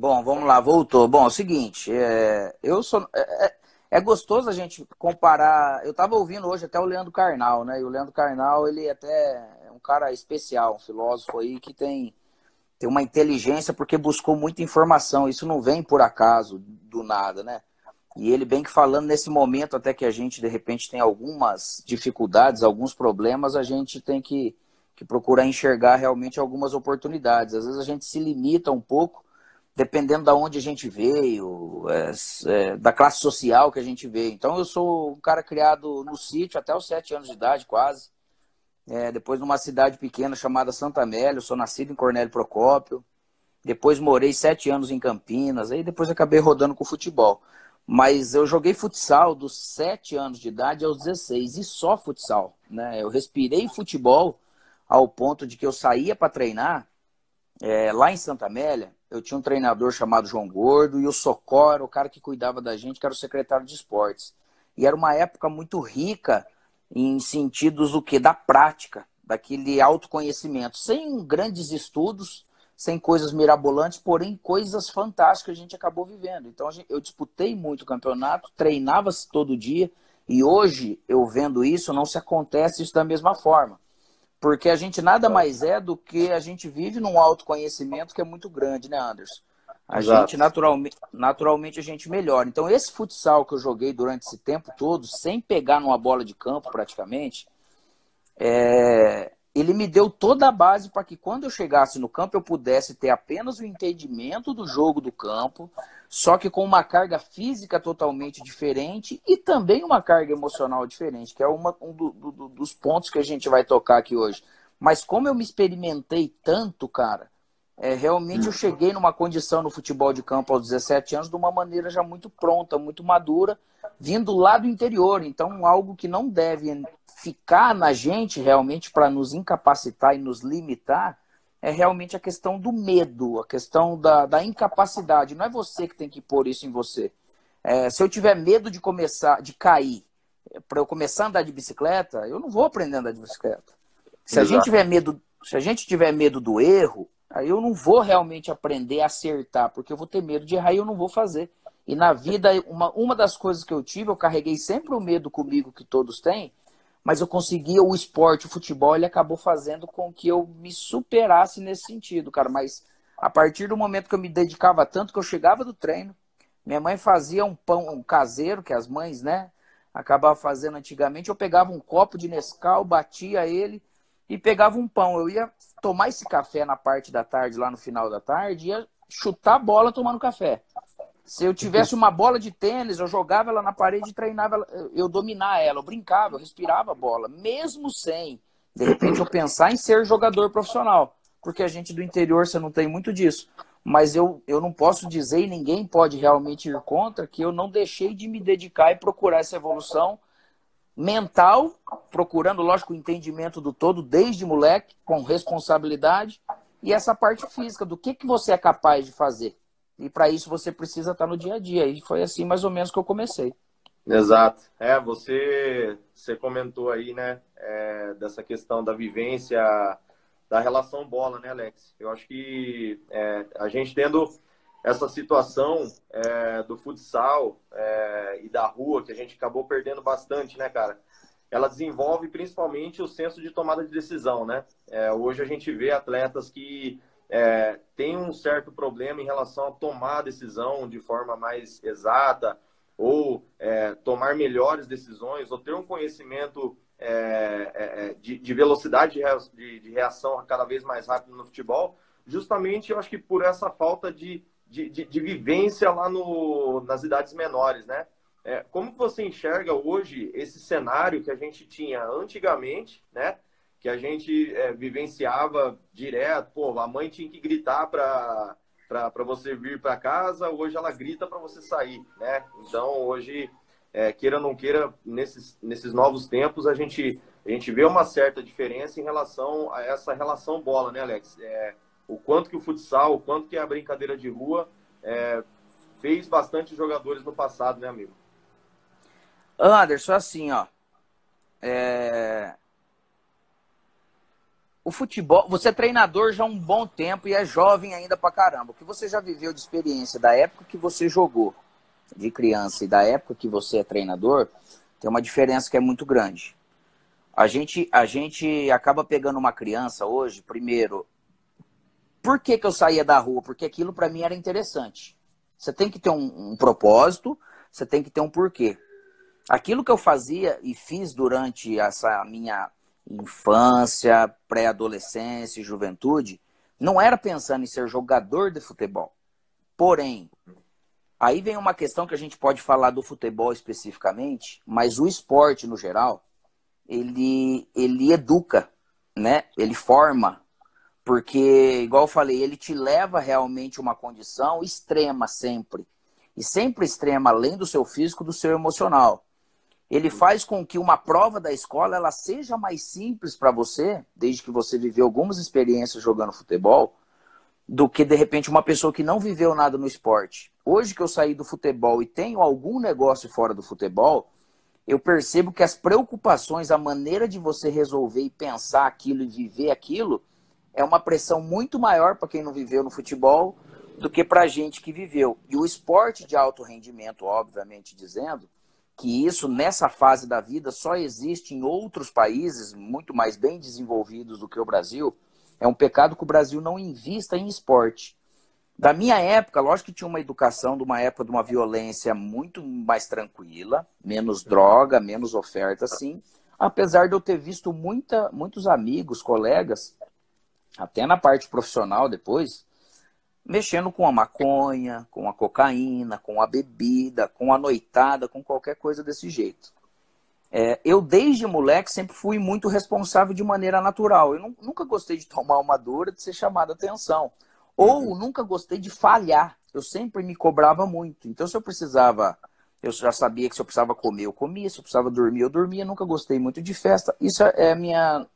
Bom, vamos lá, voltou. Bom, é o seguinte, é, eu sou. É, é, é gostoso a gente comparar. Eu estava ouvindo hoje até o Leandro Carnal, né? E o Leandro Carnal, ele até é um cara especial, um filósofo aí que tem, tem uma inteligência porque buscou muita informação. Isso não vem por acaso, do nada, né? E ele bem que falando nesse momento, até que a gente de repente tem algumas dificuldades, alguns problemas, a gente tem que, que procurar enxergar realmente algumas oportunidades. Às vezes a gente se limita um pouco, dependendo da onde a gente veio, é, é, da classe social que a gente veio. Então eu sou um cara criado no sítio até os sete anos de idade, quase. É, depois numa cidade pequena chamada Santa Amélia, eu sou nascido em Cornélio Procópio. Depois morei sete anos em Campinas, aí depois acabei rodando com futebol. Mas eu joguei futsal dos 7 anos de idade aos 16 e só futsal. Né? Eu respirei futebol ao ponto de que eu saía para treinar é, lá em Santa Amélia. Eu tinha um treinador chamado João Gordo e o Socorro, o cara que cuidava da gente, que era o secretário de esportes. E era uma época muito rica em sentidos do que da prática, daquele autoconhecimento, sem grandes estudos, sem coisas mirabolantes, porém coisas fantásticas a gente acabou vivendo. Então eu disputei muito campeonato, treinava-se todo dia, e hoje eu vendo isso, não se acontece isso da mesma forma. Porque a gente nada mais é do que a gente vive num autoconhecimento que é muito grande, né, Anderson? A Exato. gente naturalmente, naturalmente a gente melhora. Então esse futsal que eu joguei durante esse tempo todo, sem pegar numa bola de campo praticamente, é, ele me deu toda a base para que quando eu chegasse no campo eu pudesse ter apenas o entendimento do jogo do campo, só que com uma carga física totalmente diferente e também uma carga emocional diferente, que é uma, um do, do, dos pontos que a gente vai tocar aqui hoje. Mas como eu me experimentei tanto, cara, é, realmente eu cheguei numa condição no futebol de campo aos 17 anos de uma maneira já muito pronta, muito madura, vindo lá do interior. Então, algo que não deve ficar na gente realmente para nos incapacitar e nos limitar é realmente a questão do medo, a questão da, da incapacidade. Não é você que tem que pôr isso em você. É, se eu tiver medo de começar, de cair, para eu começar a andar de bicicleta, eu não vou aprender a andar de bicicleta. Se a gente tiver medo, se a gente tiver medo do erro, Aí eu não vou realmente aprender a acertar, porque eu vou ter medo de errar e eu não vou fazer. E na vida, uma, uma das coisas que eu tive, eu carreguei sempre o medo comigo que todos têm, mas eu conseguia o esporte, o futebol, ele acabou fazendo com que eu me superasse nesse sentido, cara. Mas a partir do momento que eu me dedicava tanto que eu chegava do treino, minha mãe fazia um pão um caseiro, que as mães, né, acabavam fazendo antigamente, eu pegava um copo de Nescau, batia ele, e pegava um pão. Eu ia tomar esse café na parte da tarde, lá no final da tarde, ia chutar a bola tomando café. Se eu tivesse uma bola de tênis, eu jogava ela na parede e treinava, ela, eu dominar ela, eu brincava, eu respirava a bola, mesmo sem, de repente, eu pensar em ser jogador profissional. Porque a gente do interior, você não tem muito disso. Mas eu, eu não posso dizer, e ninguém pode realmente ir contra, que eu não deixei de me dedicar e procurar essa evolução mental, procurando, lógico, o entendimento do todo, desde moleque, com responsabilidade, e essa parte física, do que, que você é capaz de fazer. E para isso você precisa estar no dia a dia. E foi assim mais ou menos que eu comecei. Exato. É, você, você comentou aí, né, é, dessa questão da vivência, da relação bola, né, Alex? Eu acho que é, a gente tendo essa situação é, do futsal é, e da rua, que a gente acabou perdendo bastante, né, cara? Ela desenvolve principalmente o senso de tomada de decisão, né? É, hoje a gente vê atletas que é, têm um certo problema em relação a tomar a decisão de forma mais exata, ou é, tomar melhores decisões, ou ter um conhecimento é, de, de, velocidade de, de reação cada vez mais rápido no futebol, justamente eu acho que por essa falta de de, de, de vivência lá no, nas idades menores, né? É, como você enxerga hoje esse cenário que a gente tinha antigamente, né? Que a gente é, vivenciava direto, pô, a mãe tinha que gritar para para você vir para casa, hoje ela grita para você sair, né? Então, hoje, é, queira ou não queira, nesses, nesses novos tempos, a gente, a gente vê uma certa diferença em relação a essa relação bola, né, Alex? É, o quanto que o futsal, o quanto que a brincadeira de rua é, fez bastante jogadores no passado, né, amigo? Anderson, assim, ó. É... o futebol, você é treinador já há um bom tempo e é jovem ainda pra caramba. O que você já viveu de experiência da época que você jogou de criança e da época que você é treinador, tem uma diferença que é muito grande. A gente, a gente acaba pegando uma criança hoje, primeiro, por que, que eu saía da rua? Porque aquilo para mim era interessante. Você tem que ter um, um propósito, você tem que ter um porquê. Aquilo que eu fazia e fiz durante essa minha infância, pré-adolescência e juventude, não era pensando em ser jogador de futebol. Porém, aí vem uma questão que a gente pode falar do futebol especificamente, mas o esporte no geral, ele, ele educa, né? Ele forma. Porque, igual eu falei, ele te leva realmente uma condição extrema sempre. E sempre extrema, além do seu físico, do seu emocional ele faz com que uma prova da escola ela seja mais simples para você, desde que você viveu algumas experiências jogando futebol, do que de repente uma pessoa que não viveu nada no esporte. Hoje que eu saí do futebol e tenho algum negócio fora do futebol, eu percebo que as preocupações, a maneira de você resolver e pensar aquilo e viver aquilo, é uma pressão muito maior para quem não viveu no futebol do que para a gente que viveu. E o esporte de alto rendimento, obviamente dizendo, que isso nessa fase da vida só existe em outros países muito mais bem desenvolvidos do que o Brasil, é um pecado que o Brasil não invista em esporte. Da minha época, lógico que tinha uma educação de uma época de uma violência muito mais tranquila, menos droga, menos oferta, sim. Apesar de eu ter visto muita, muitos amigos, colegas, até na parte profissional depois, mexendo com a maconha, com a cocaína, com a bebida, com a noitada, com qualquer coisa desse jeito. É, eu, desde moleque, sempre fui muito responsável de maneira natural. Eu nunca gostei de tomar uma dura, de ser chamado a atenção. Ou uhum. nunca gostei de falhar. Eu sempre me cobrava muito. Então, se eu precisava, eu já sabia que se eu precisava comer, eu comia. Se eu precisava dormir, eu dormia. Nunca gostei muito de festa. Isso é minha,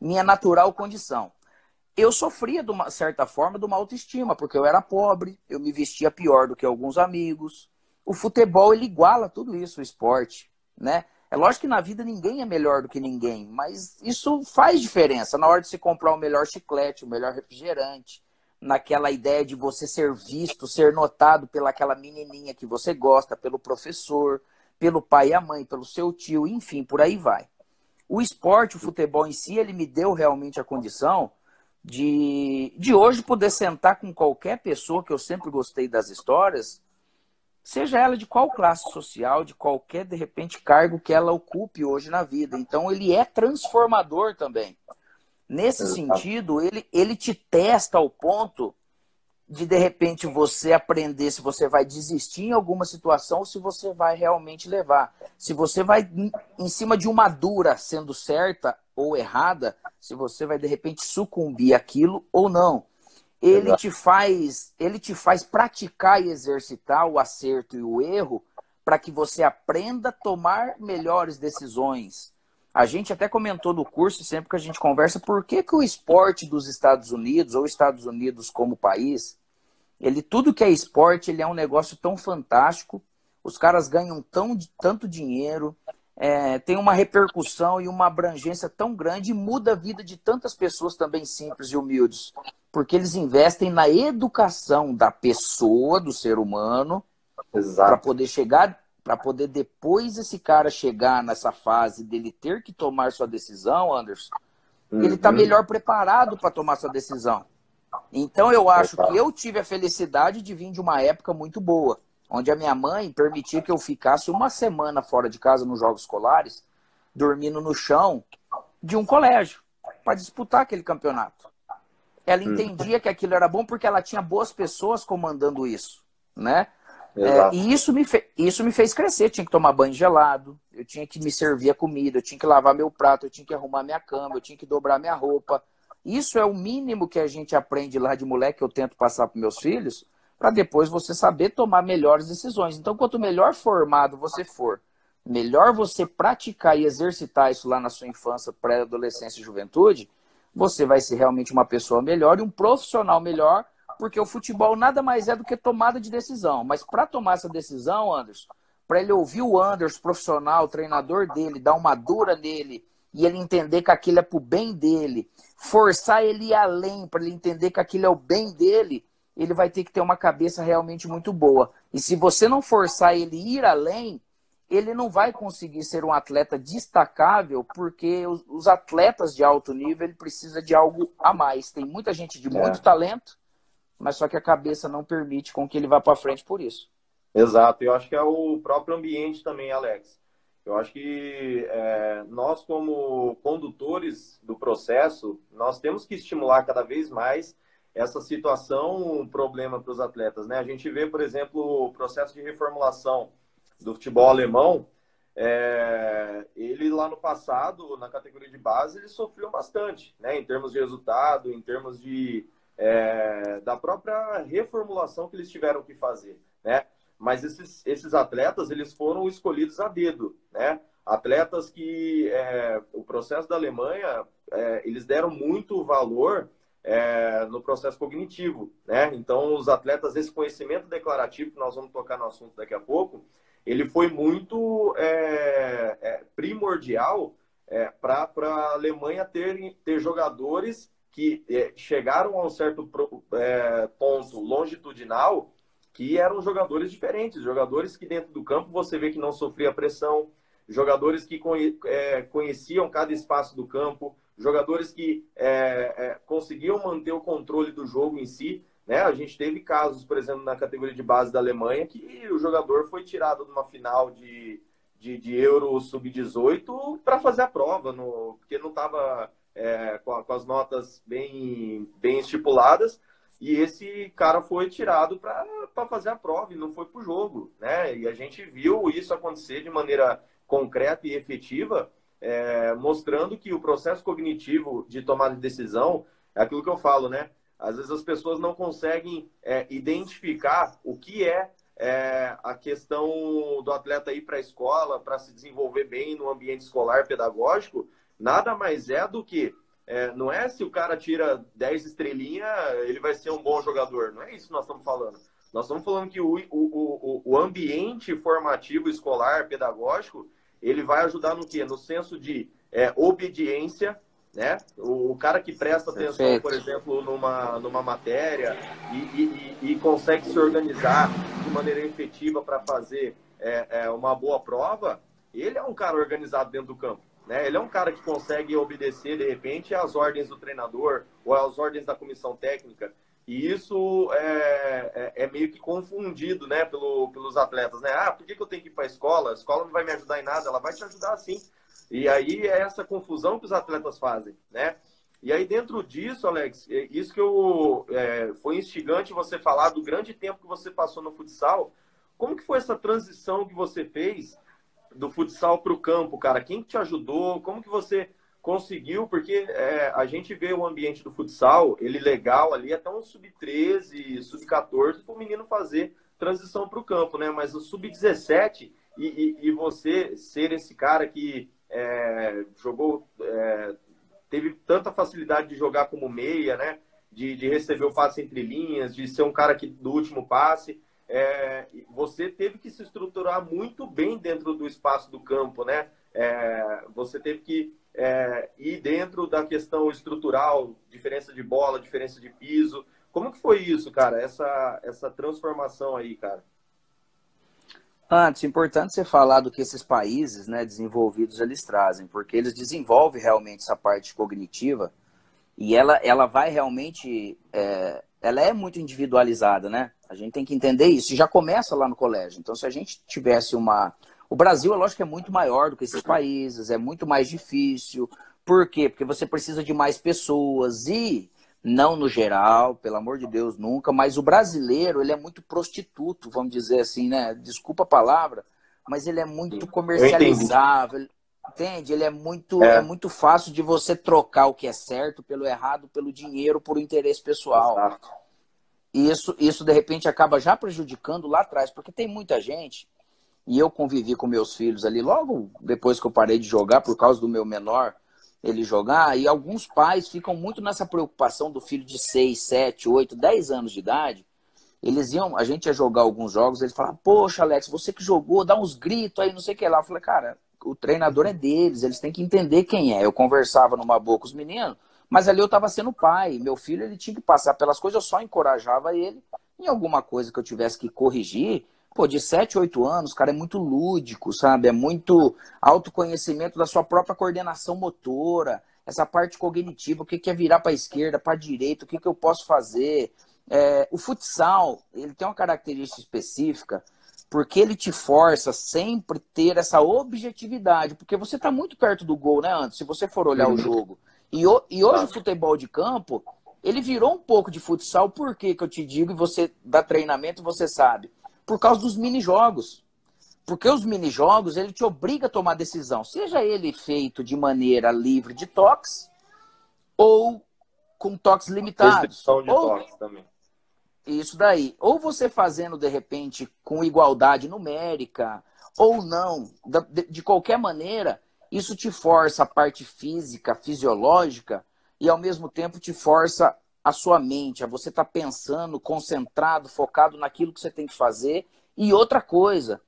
minha natural condição eu sofria de uma certa forma de uma autoestima, porque eu era pobre, eu me vestia pior do que alguns amigos. O futebol ele iguala tudo isso, o esporte, né? É lógico que na vida ninguém é melhor do que ninguém, mas isso faz diferença na hora de se comprar o melhor chiclete, o melhor refrigerante, naquela ideia de você ser visto, ser notado pelaquela menininha que você gosta, pelo professor, pelo pai e a mãe, pelo seu tio, enfim, por aí vai. O esporte, o futebol em si, ele me deu realmente a condição de, de hoje poder sentar com qualquer pessoa, que eu sempre gostei das histórias, seja ela de qual classe social, de qualquer, de repente, cargo que ela ocupe hoje na vida. Então, ele é transformador também. Nesse sentido, ele, ele te testa ao ponto de, de repente, você aprender se você vai desistir em alguma situação ou se você vai realmente levar. Se você vai em cima de uma dura sendo certa ou errada, se você vai de repente sucumbir aquilo ou não. Ele Exato. te faz, ele te faz praticar e exercitar o acerto e o erro para que você aprenda a tomar melhores decisões. A gente até comentou no curso, sempre que a gente conversa, por que, que o esporte dos Estados Unidos, ou Estados Unidos como país, ele tudo que é esporte, ele é um negócio tão fantástico, os caras ganham tão, tanto dinheiro, é, tem uma repercussão e uma abrangência tão grande e muda a vida de tantas pessoas também simples e humildes. Porque eles investem na educação da pessoa, do ser humano, para poder chegar, para poder depois esse cara chegar nessa fase dele ter que tomar sua decisão, Anderson, uhum. ele está melhor preparado para tomar sua decisão. Então eu acho que eu tive a felicidade de vir de uma época muito boa onde a minha mãe permitia que eu ficasse uma semana fora de casa nos jogos escolares, dormindo no chão de um colégio, para disputar aquele campeonato. Ela hum. entendia que aquilo era bom porque ela tinha boas pessoas comandando isso, né? É, e isso me, isso me fez crescer. Eu tinha que tomar banho gelado, eu tinha que me servir a comida, eu tinha que lavar meu prato, eu tinha que arrumar minha cama, eu tinha que dobrar minha roupa. Isso é o mínimo que a gente aprende lá de moleque, que eu tento passar para meus filhos, para depois você saber tomar melhores decisões. Então, quanto melhor formado você for, melhor você praticar e exercitar isso lá na sua infância, pré-adolescência e juventude, você vai ser realmente uma pessoa melhor e um profissional melhor, porque o futebol nada mais é do que tomada de decisão. Mas para tomar essa decisão, Anderson, para ele ouvir o Anderson, profissional, o treinador dele, dar uma dura nele e ele entender que aquilo é pro bem dele, forçar ele ir além para ele entender que aquilo é o bem dele, ele vai ter que ter uma cabeça realmente muito boa. E se você não forçar ele ir além, ele não vai conseguir ser um atleta destacável, porque os, os atletas de alto nível ele precisa de algo a mais. Tem muita gente de muito é. talento, mas só que a cabeça não permite com que ele vá para frente por isso. Exato, eu acho que é o próprio ambiente também, Alex. Eu acho que é, nós, como condutores do processo, nós temos que estimular cada vez mais essa situação, um problema para os atletas. Né? A gente vê, por exemplo, o processo de reformulação do futebol alemão. É, ele lá no passado, na categoria de base, ele sofreu bastante, né? em termos de resultado, em termos de, é, da própria reformulação que eles tiveram que fazer. Né? Mas esses, esses atletas eles foram escolhidos a dedo, né? Atletas que é, o processo da Alemanha é, eles deram muito valor é, no processo cognitivo, né? Então os atletas esse conhecimento declarativo que nós vamos tocar no assunto daqui a pouco, ele foi muito é, é, primordial é, para a Alemanha ter, ter jogadores que chegaram a um certo ponto longitudinal que eram jogadores diferentes, jogadores que dentro do campo você vê que não sofria pressão, jogadores que é, conheciam cada espaço do campo, jogadores que é, é, conseguiam manter o controle do jogo em si. Né? A gente teve casos, por exemplo, na categoria de base da Alemanha, que o jogador foi tirado numa final de, de, de Euro Sub-18 para fazer a prova, no, porque não estava é, com, com, as notas bem, bem estipuladas. E esse cara foi tirado para fazer a prova e não foi para o jogo. Né? E a gente viu isso acontecer de maneira concreta e efetiva, é, mostrando que o processo cognitivo de tomada de decisão é aquilo que eu falo, né? Às vezes as pessoas não conseguem é, identificar o que é, é, a questão do atleta ir para a escola para se desenvolver bem no ambiente escolar pedagógico, nada mais é do que é, não é se o cara tira 10 estrelinhas, ele vai ser um bom jogador. Não é isso que nós estamos falando. Nós estamos falando que o, o, o, ambiente formativo, escolar, pedagógico, ele vai ajudar no quê? No senso de é, obediência, né? O, o, cara que presta atenção, Perfeito. por exemplo, numa, numa matéria e, e, e, e consegue se organizar de maneira efetiva para fazer é, é, uma boa prova, ele é um cara organizado dentro do campo. Né? Ele é um cara que consegue obedecer, de repente, às ordens do treinador ou às ordens da comissão técnica. E isso é, é, é meio que confundido né, pelo, pelos atletas. Né? Ah, por que, que eu tenho que ir para a escola? A escola não vai me ajudar em nada, ela vai te ajudar sim. E aí é essa confusão que os atletas fazem. Né? E aí, dentro disso, Alex, é isso que eu, é, foi instigante você falar do grande tempo que você passou no futsal. Como que foi essa transição que você fez do futsal para o campo, cara? Quem te ajudou? Como que você conseguiu? Porque é, a gente vê o ambiente do futsal, ele legal ali, até um sub-13, sub-14, para o menino fazer transição para o campo, né? Mas o sub-17 e, e, e, você ser esse cara que é, jogou, é, teve tanta facilidade de jogar como meia, né? De, de receber o passe entre linhas, de ser um cara que do último passe é, você teve que se estruturar muito bem dentro do espaço do campo, né? É, você teve que é, ir dentro da questão estrutural, diferença de bola, diferença de piso. Como que foi isso, cara? Essa, essa transformação aí, cara? Antes, importante você falar do que esses países né, desenvolvidos eles trazem, porque eles desenvolvem realmente essa parte cognitiva e ela, ela vai realmente, é, ela é muito individualizada, né? A gente tem que entender isso. E já começa lá no colégio. Então, se a gente tivesse uma. O Brasil, é lógico que é muito maior do que esses países, é muito mais difícil. Por quê? Porque você precisa de mais pessoas e não no geral, pelo amor de Deus, nunca, mas o brasileiro, ele é muito prostituto, vamos dizer assim, né? Desculpa a palavra, mas ele é muito comercializável. Entende? Ele é muito, é. é. muito fácil de você trocar o que é certo pelo errado, pelo dinheiro, por interesse pessoal. Exato. E isso, isso, de repente, acaba já prejudicando lá atrás, porque tem muita gente, e eu convivi com meus filhos ali logo depois que eu parei de jogar, por causa do meu menor ele jogar, e alguns pais ficam muito nessa preocupação do filho de 6, 7, 8, 10 anos de idade. Eles iam, a gente ia jogar alguns jogos, eles falavam, poxa, Alex, você que jogou, dá uns gritos aí, não sei o que lá. Eu falei, cara, o treinador é deles, eles têm que entender quem é. Eu conversava numa boa com os meninos, mas ali eu estava sendo pai. Meu filho ele tinha que passar pelas coisas, eu só encorajava ele em alguma coisa que eu tivesse que corrigir. Pô, de 7, 8 anos, o cara é muito lúdico, sabe? É muito autoconhecimento da sua própria coordenação motora, essa parte cognitiva, o que é virar para a esquerda, para a direita, o que, que eu posso fazer. É, o futsal, ele tem uma característica específica, porque ele te força sempre ter essa objetividade, porque você está muito perto do gol, né, antes, se você for olhar o jogo. E, o, e hoje o futebol de campo, ele virou um pouco de futsal, por que que eu te digo, e você dá treinamento, você sabe? Por causa dos mini-jogos. Porque os mini-jogos, ele te obriga a tomar decisão, seja ele feito de maneira livre de toques, ou com toques limitados. de ou... toques também. Isso daí. Ou você fazendo, de repente, com igualdade numérica, ou não, de qualquer maneira, isso te força a parte física, fisiológica, e ao mesmo tempo te força a sua mente, a você estar tá pensando, concentrado, focado naquilo que você tem que fazer. E outra coisa,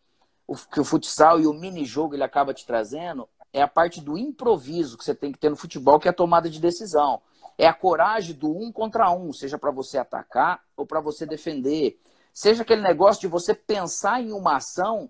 o, que o futsal e o mini-jogo ele acaba te trazendo, é a parte do improviso que você tem que ter no futebol, que é a tomada de decisão. É a coragem do um contra um, seja para você atacar ou para você defender. Seja aquele negócio de você pensar em uma ação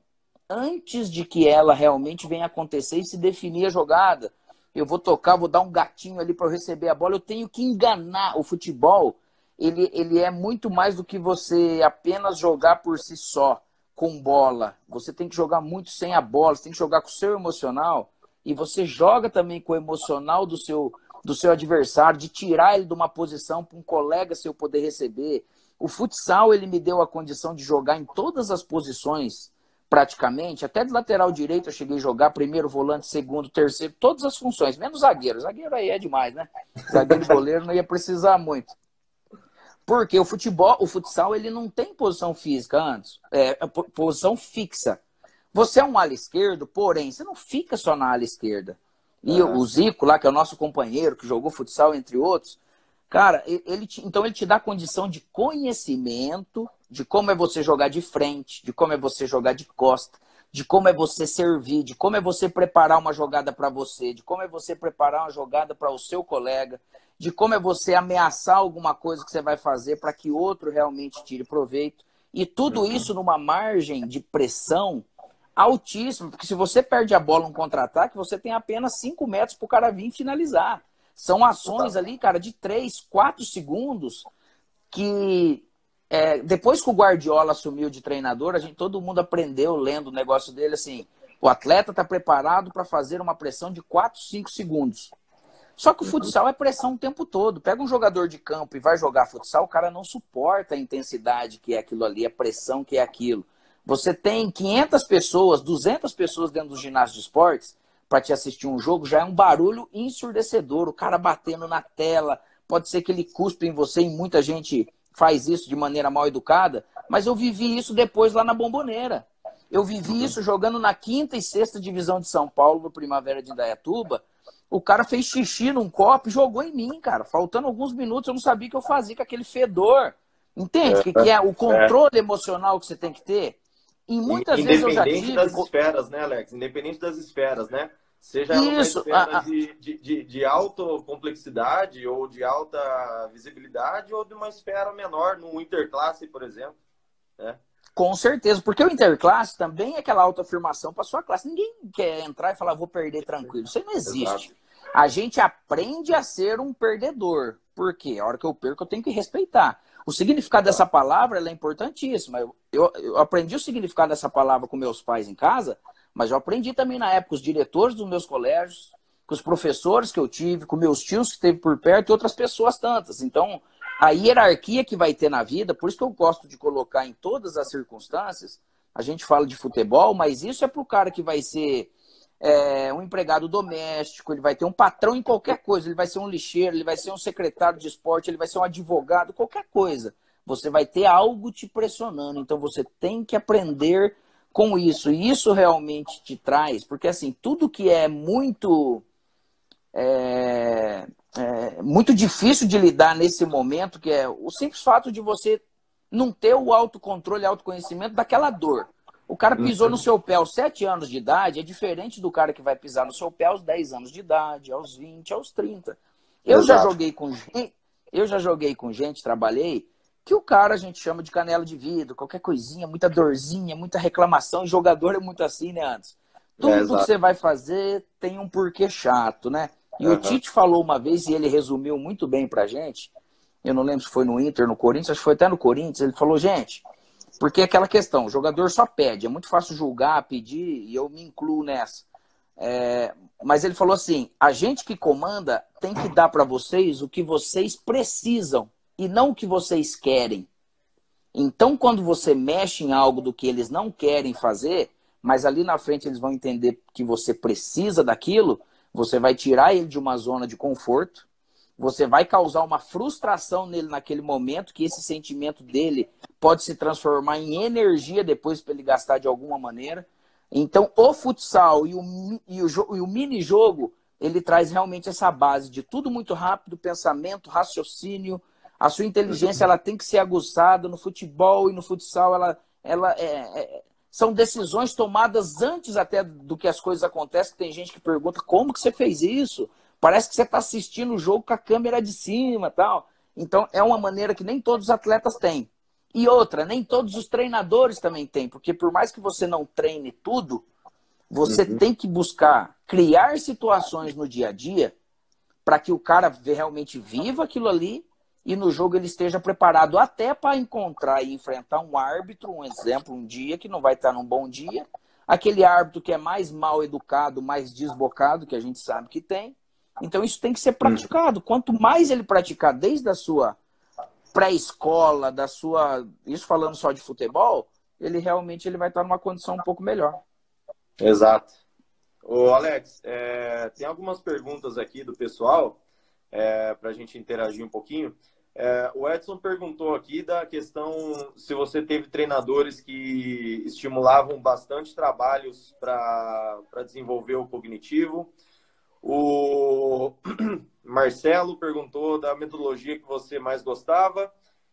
antes de que ela realmente venha acontecer e se definir a jogada. Eu vou tocar, vou dar um gatinho ali para eu receber a bola. Eu tenho que enganar. O futebol, ele, ele é muito mais do que você apenas jogar por si só, com bola. Você tem que jogar muito sem a bola, você tem que jogar com o seu emocional. E você joga também com o emocional do seu do seu adversário, de tirar ele de uma posição para um colega seu poder receber. O futsal ele me deu a condição de jogar em todas as posições, praticamente, até de lateral direito eu cheguei a jogar primeiro volante, segundo, terceiro, todas as funções, menos zagueiro. Zagueiro aí é demais, né? Zagueiro goleiro não ia precisar muito. Porque o futebol, o futsal, ele não tem posição física antes, é, é posição fixa. Você é um ala esquerdo, porém, você não fica só na ala esquerda. E uhum. o Zico lá, que é o nosso companheiro, que jogou futsal, entre outros, cara, ele te, então ele te dá condição de conhecimento de como é você jogar de frente, de como é você jogar de costa, de como é você servir, de como é você preparar uma jogada para você, de como é você preparar uma jogada para o seu colega, de como é você ameaçar alguma coisa que você vai fazer para que outro realmente tire proveito. E tudo uhum. isso numa margem de pressão altíssimo, porque se você perde a bola no contra-ataque, você tem apenas 5 metros para o cara vir finalizar. São ações ali, cara, de 3, 4 segundos que é, depois que o Guardiola assumiu de treinador, a gente todo mundo aprendeu lendo o negócio dele assim, o atleta está preparado para fazer uma pressão de 4, 5 segundos. Só que o futsal é pressão o tempo todo. Pega um jogador de campo e vai jogar futsal, o cara não suporta a intensidade que é aquilo ali, a pressão que é aquilo. Você tem 500 pessoas, 200 pessoas dentro do ginásio de esportes para te assistir um jogo, já é um barulho ensurdecedor. O cara batendo na tela, pode ser que ele cuspe em você e muita gente faz isso de maneira mal educada, mas eu vivi isso depois lá na Bomboneira. Eu vivi isso jogando na quinta e sexta divisão de São Paulo, no Primavera de Indaiatuba. O cara fez xixi num copo e jogou em mim, cara. Faltando alguns minutos, eu não sabia o que eu fazia com aquele fedor. Entende? O que, que é o controle emocional que você tem que ter? E muitas vezes eu já tive... das esferas, né, Alex? Independente das esferas, né? Seja Isso, uma esfera a, de, de, de alta complexidade ou de alta visibilidade ou de uma esfera menor, no interclasse, por exemplo. Né? Com certeza, porque o interclasse também é aquela autoafirmação para sua classe. Ninguém quer entrar e falar, vou perder tranquilo. Isso aí não existe. Exato. A gente aprende a ser um perdedor. Por quê? A hora que eu perco, eu tenho que respeitar. O significado dessa palavra é importantíssima. Eu, eu, eu, aprendi o significado dessa palavra com meus pais em casa, mas eu aprendi também na época com os diretores dos meus colégios, com os professores que eu tive, com meus tios que esteve por perto e outras pessoas tantas. Então, a hierarquia que vai ter na vida, por isso que eu gosto de colocar em todas as circunstâncias, a gente fala de futebol, mas isso é para o cara que vai ser é, um empregado doméstico, ele vai ter um patrão em qualquer coisa, ele vai ser um lixeiro, ele vai ser um secretário de esporte, ele vai ser um advogado, qualquer coisa. Você vai ter algo te pressionando, então você tem que aprender com isso. E isso realmente te traz, porque assim, tudo que é muito. É, é, muito difícil de lidar nesse momento, que é o simples fato de você não ter o autocontrole, autoconhecimento daquela dor. O cara pisou no seu pé aos 7 anos de idade, é diferente do cara que vai pisar no seu pé aos 10 anos de idade, aos 20, aos 30. Eu Exato. já joguei com gente, eu já joguei com gente, trabalhei, que o cara a gente chama de canela de vidro, qualquer coisinha, muita dorzinha, muita reclamação, e jogador é muito assim, né, antes. Tudo é, que você vai fazer tem um porquê chato, né? E uhum. o Tite falou uma vez, e ele resumiu muito bem pra gente, eu não lembro se foi no Inter, no Corinthians, acho que foi até no Corinthians, ele falou, gente, porque é aquela questão, o jogador só pede, é muito fácil julgar, pedir, e eu me incluo nessa. É, mas ele falou assim: a gente que comanda tem que dar para vocês o que vocês precisam e não o que vocês querem. Então, quando você mexe em algo do que eles não querem fazer, mas ali na frente eles vão entender que você precisa daquilo, você vai tirar ele de uma zona de conforto, você vai causar uma frustração nele naquele momento, que esse sentimento dele pode se transformar em energia depois para ele gastar de alguma maneira. Então, o futsal e o, e o, e o mini-jogo, ele traz realmente essa base de tudo muito rápido, pensamento, raciocínio. A sua inteligência ela tem que ser aguçada no futebol e no futsal. Ela, ela é, é, são decisões tomadas antes até do que as coisas acontecem. Tem gente que pergunta como que você fez isso? Parece que você está assistindo o jogo com a câmera de cima tal. Então, é uma maneira que nem todos os atletas têm. E outra, nem todos os treinadores também têm, porque por mais que você não treine tudo, você uhum. tem que buscar criar situações no dia a dia para que o cara realmente viva aquilo ali e no jogo ele esteja preparado até para encontrar e enfrentar um árbitro, um exemplo, um dia que não vai estar num bom dia, aquele árbitro que é mais mal educado, mais desbocado, que a gente sabe que tem, então isso tem que ser praticado. Quanto mais ele praticar desde a sua pré-escola, da sua, isso falando só de futebol, ele realmente ele vai estar numa condição um pouco melhor. Exato. Ô Alex, é, tem algumas perguntas aqui do pessoal é, para a gente interagir um pouquinho. É, o Edson perguntou aqui da questão se você teve treinadores que estimulavam bastante trabalhos para desenvolver o cognitivo. O Marcelo perguntou da metodologia que você mais gostava.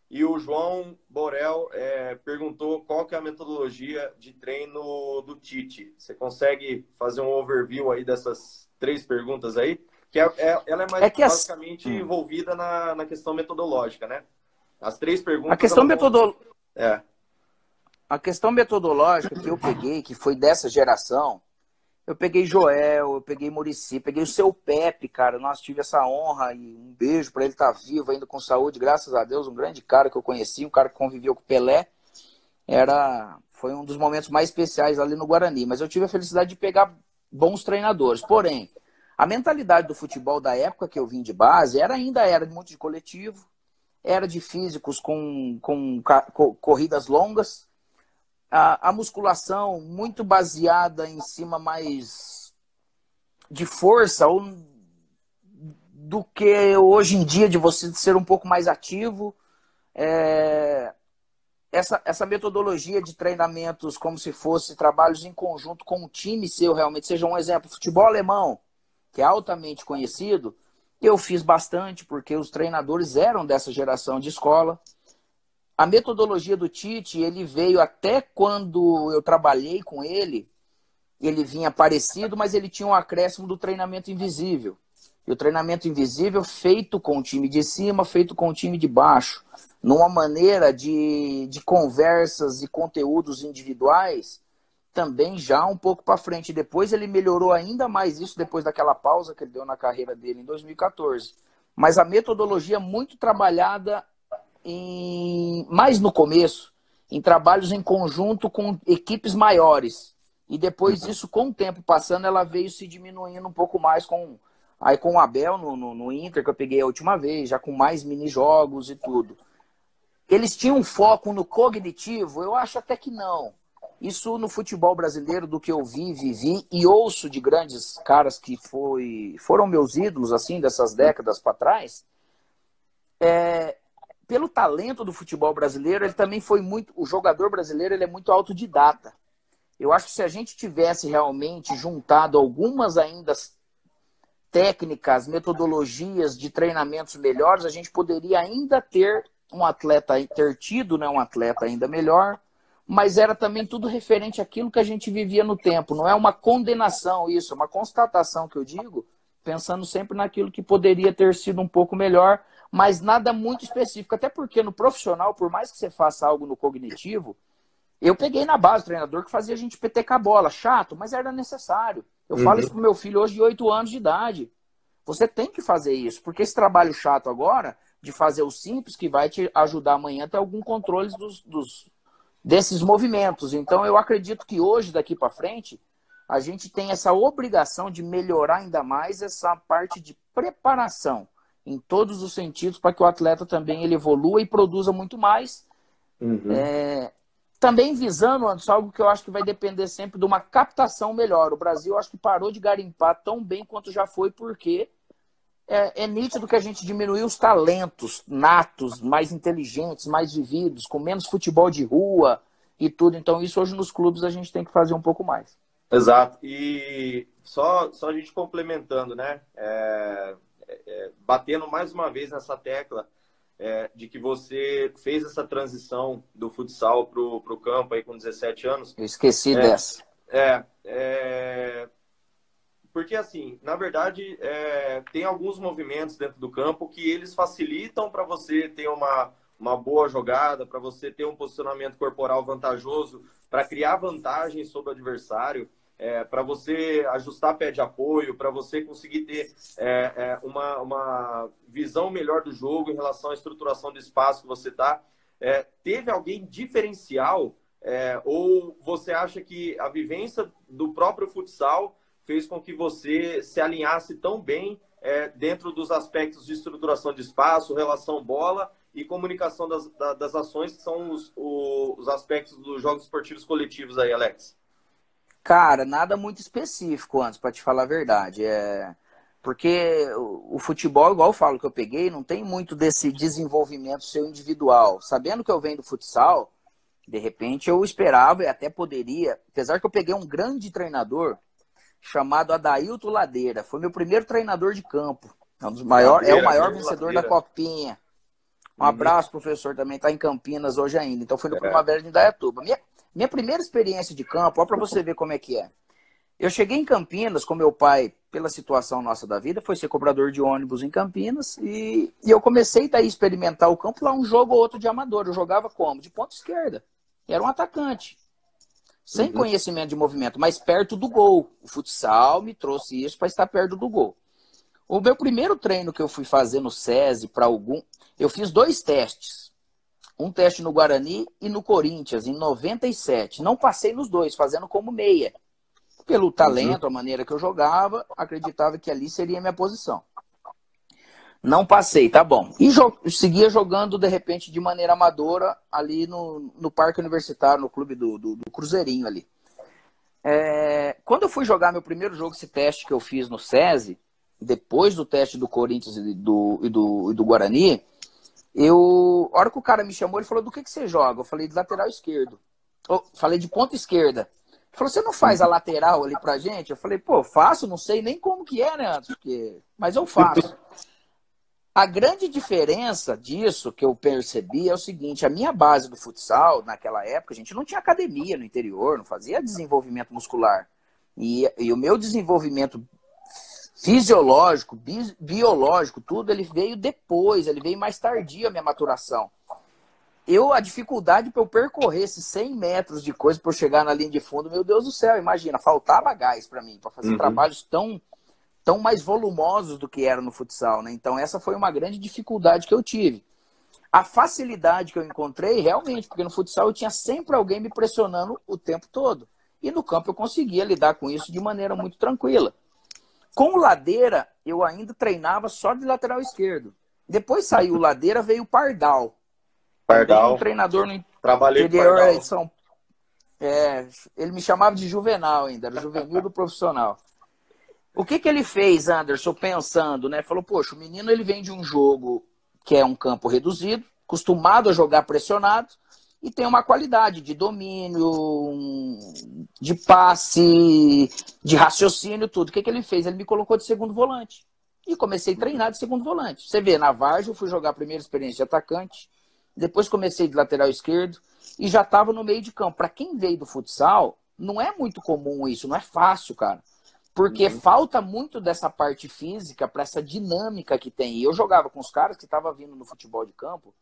E o João Borel é, perguntou qual que é a metodologia de treino do Tite. Você consegue fazer um overview aí dessas três perguntas aí? Que é, é ela é mais é basicamente as... Hum. envolvida na, na questão metodológica, né? As três perguntas. A questão metodológica. É. A questão metodológica que eu peguei, que foi dessa geração, eu peguei Joel, eu peguei Murici, peguei o seu Pepe, cara. Nossa, tive essa honra e um beijo para ele estar tá vivo, ainda com saúde, graças a Deus. Um grande cara que eu conheci, um cara que conviveu com o Pelé. Era, foi um dos momentos mais especiais ali no Guarani. Mas eu tive a felicidade de pegar bons treinadores. Porém, a mentalidade do futebol da época que eu vim de base era ainda era muito de coletivo, era de físicos com, com, com corridas longas a, a musculação muito baseada em cima mais de força ou do que hoje em dia de você ser um pouco mais ativo. É, essa, essa metodologia de treinamentos como se fosse trabalhos em conjunto com um time seu realmente, seja um exemplo, futebol alemão, que é altamente conhecido, eu fiz bastante porque os treinadores eram dessa geração de escola. A metodologia do Tite, ele veio até quando eu trabalhei com ele, ele vinha parecido, mas ele tinha um acréscimo do treinamento invisível. E o treinamento invisível feito com o time de cima, feito com o time de baixo, numa maneira de, de conversas e conteúdos individuais, também já um pouco para frente. Depois ele melhorou ainda mais isso depois daquela pausa que ele deu na carreira dele em 2014. Mas a metodologia muito trabalhada em, mais no começo, em trabalhos em conjunto com equipes maiores. E depois isso, com o tempo passando, ela veio se diminuindo um pouco mais com aí com o Abel no, no, no Inter, que eu peguei a última vez, já com mais mini-jogos e tudo. Eles tinham um foco no cognitivo? Eu acho até que não. Isso no futebol brasileiro, do que eu vi, vivi e ouço de grandes caras que foi, foram meus ídolos, assim, dessas décadas para trás, é, pelo talento do futebol brasileiro, ele também foi muito. O jogador brasileiro ele é muito autodidata. Eu acho que se a gente tivesse realmente juntado algumas ainda técnicas, metodologias de treinamentos melhores, a gente poderia ainda ter um atleta, ter tido né, um atleta ainda melhor, mas era também tudo referente àquilo que a gente vivia no tempo. Não é uma condenação isso, é uma constatação que eu digo, pensando sempre naquilo que poderia ter sido um pouco melhor, mas nada muito específico. Até porque no profissional, por mais que você faça algo no cognitivo, eu peguei na base o treinador que fazia a gente petecar a bola. Chato, mas era necessário. Eu uhum. falo isso pro meu filho hoje de 8 anos de idade. Você tem que fazer isso, porque esse trabalho chato agora, de fazer o simples, que vai te ajudar amanhã a ter algum controle dos, dos desses movimentos. Então, eu acredito que hoje, daqui para frente, a gente tem essa obrigação de melhorar ainda mais essa parte de preparação em todos os sentidos para que o atleta também ele evolua e produza muito mais. Uhum. É, também visando, Anderson, algo que eu acho que vai depender sempre de uma captação melhor. O Brasil, acho que parou de garimpar tão bem quanto já foi, porque é, é, nítido que a gente diminuiu os talentos natos, mais inteligentes, mais vividos, com menos futebol de rua e tudo. Então, isso hoje nos clubes a gente tem que fazer um pouco mais. Exato. E só, só a gente complementando, né? É, é, batendo mais uma vez nessa tecla é, de que você fez essa transição do futsal para o campo aí com 17 anos. Eu esqueci é, dessa. É, é, porque assim, na verdade, é, tem alguns movimentos dentro do campo que eles facilitam para você ter uma, uma boa jogada, para você ter um posicionamento corporal vantajoso, para criar vantagem sobre o adversário é, para você ajustar pé de apoio, para você conseguir ter é, é, uma, uma visão melhor do jogo em relação à estruturação do espaço que você está. É, teve alguém diferencial é, ou você acha que a vivência do próprio futsal fez com que você se alinhasse tão bem é, dentro dos aspectos de estruturação de espaço, relação bola e comunicação das, das ações, que são os, os aspectos dos jogos esportivos coletivos aí, Alex? Cara, nada muito específico antes, para te falar a verdade. É... Porque o futebol, igual eu falo que eu peguei, não tem muito desse desenvolvimento seu individual. Sabendo que eu venho do futsal, de repente eu esperava e até poderia, apesar que eu peguei um grande treinador chamado Adailto Ladeira. Foi meu primeiro treinador de campo. É, um dos maior, é o maior vencedor ladeira. da Copinha. Um abraço, professor, também está em Campinas hoje ainda. Então foi no é. Primavera de Indaiatuba. Minha, minha primeira experiência de campo, ó, para você ver como é que é. Eu cheguei em Campinas com meu pai, pela situação nossa da vida, foi ser cobrador de ônibus em Campinas e, e eu comecei daí a experimentar o campo lá um jogo ou outro de amador. Eu jogava como? De ponta esquerda. Era um atacante. Sem uhum. conhecimento de movimento, mas perto do gol. O futsal me trouxe isso para estar perto do gol. O meu primeiro treino que eu fui fazer no SESI para algum, eu fiz dois testes um teste no Guarani e no Corinthians, em 97. Não passei nos dois, fazendo como meia. Pelo talento, uhum. a maneira que eu jogava, acreditava que ali seria a minha posição. Não passei, tá bom. E jo seguia jogando, de repente, de maneira amadora, ali no, no Parque Universitário, no clube do, do, do Cruzeirinho ali. É, quando eu fui jogar meu primeiro jogo, esse teste que eu fiz no SESI, depois do teste do Corinthians e do, e do, e do Guarani, eu, a hora que o cara me chamou, ele falou: do que, que você joga? Eu falei de lateral esquerdo. Eu falei de ponta esquerda. Ele falou: você não faz a lateral ali pra gente? Eu falei: pô, faço, não sei nem como que é, né? Antes, porque... Mas eu faço. A grande diferença disso que eu percebi é o seguinte: a minha base do futsal, naquela época, a gente não tinha academia no interior, não fazia desenvolvimento muscular. E, e o meu desenvolvimento fisiológico, bi biológico, tudo, ele veio depois, ele veio mais tardio a minha maturação. Eu, a dificuldade para eu percorrer esses 100 metros de coisa para eu chegar na linha de fundo, meu Deus do céu, imagina, faltava gás para mim, para fazer uhum. trabalhos tão, tão mais volumosos do que era no futsal, né? Então, essa foi uma grande dificuldade que eu tive. A facilidade que eu encontrei, realmente, porque no futsal eu tinha sempre alguém me pressionando o tempo todo. E no campo eu conseguia lidar com isso de maneira muito tranquila. Com o Ladeira, eu ainda treinava só de lateral esquerdo. Depois saiu o Ladeira, veio o Pardal. Pardal. Um treinador no Trabalhei interior de São é, ele me chamava de juvenal ainda, era juvenil do profissional. O que, que ele fez, Anderson, pensando, né? Falou, poxa, o menino ele vem de um jogo que é um campo reduzido, acostumado a jogar pressionado, e tem uma qualidade de domínio, de passe, de raciocínio, tudo. O que, que ele fez? Ele me colocou de segundo volante. E comecei a treinar de segundo volante. Você vê, na Vargem eu fui jogar a primeira experiência de atacante, depois comecei de lateral esquerdo, e já estava no meio de campo. Para quem veio do futsal, não é muito comum isso, não é fácil, cara. Porque uhum. falta muito dessa parte física para essa dinâmica que tem. E eu jogava com os caras que estavam vindo no futebol de campo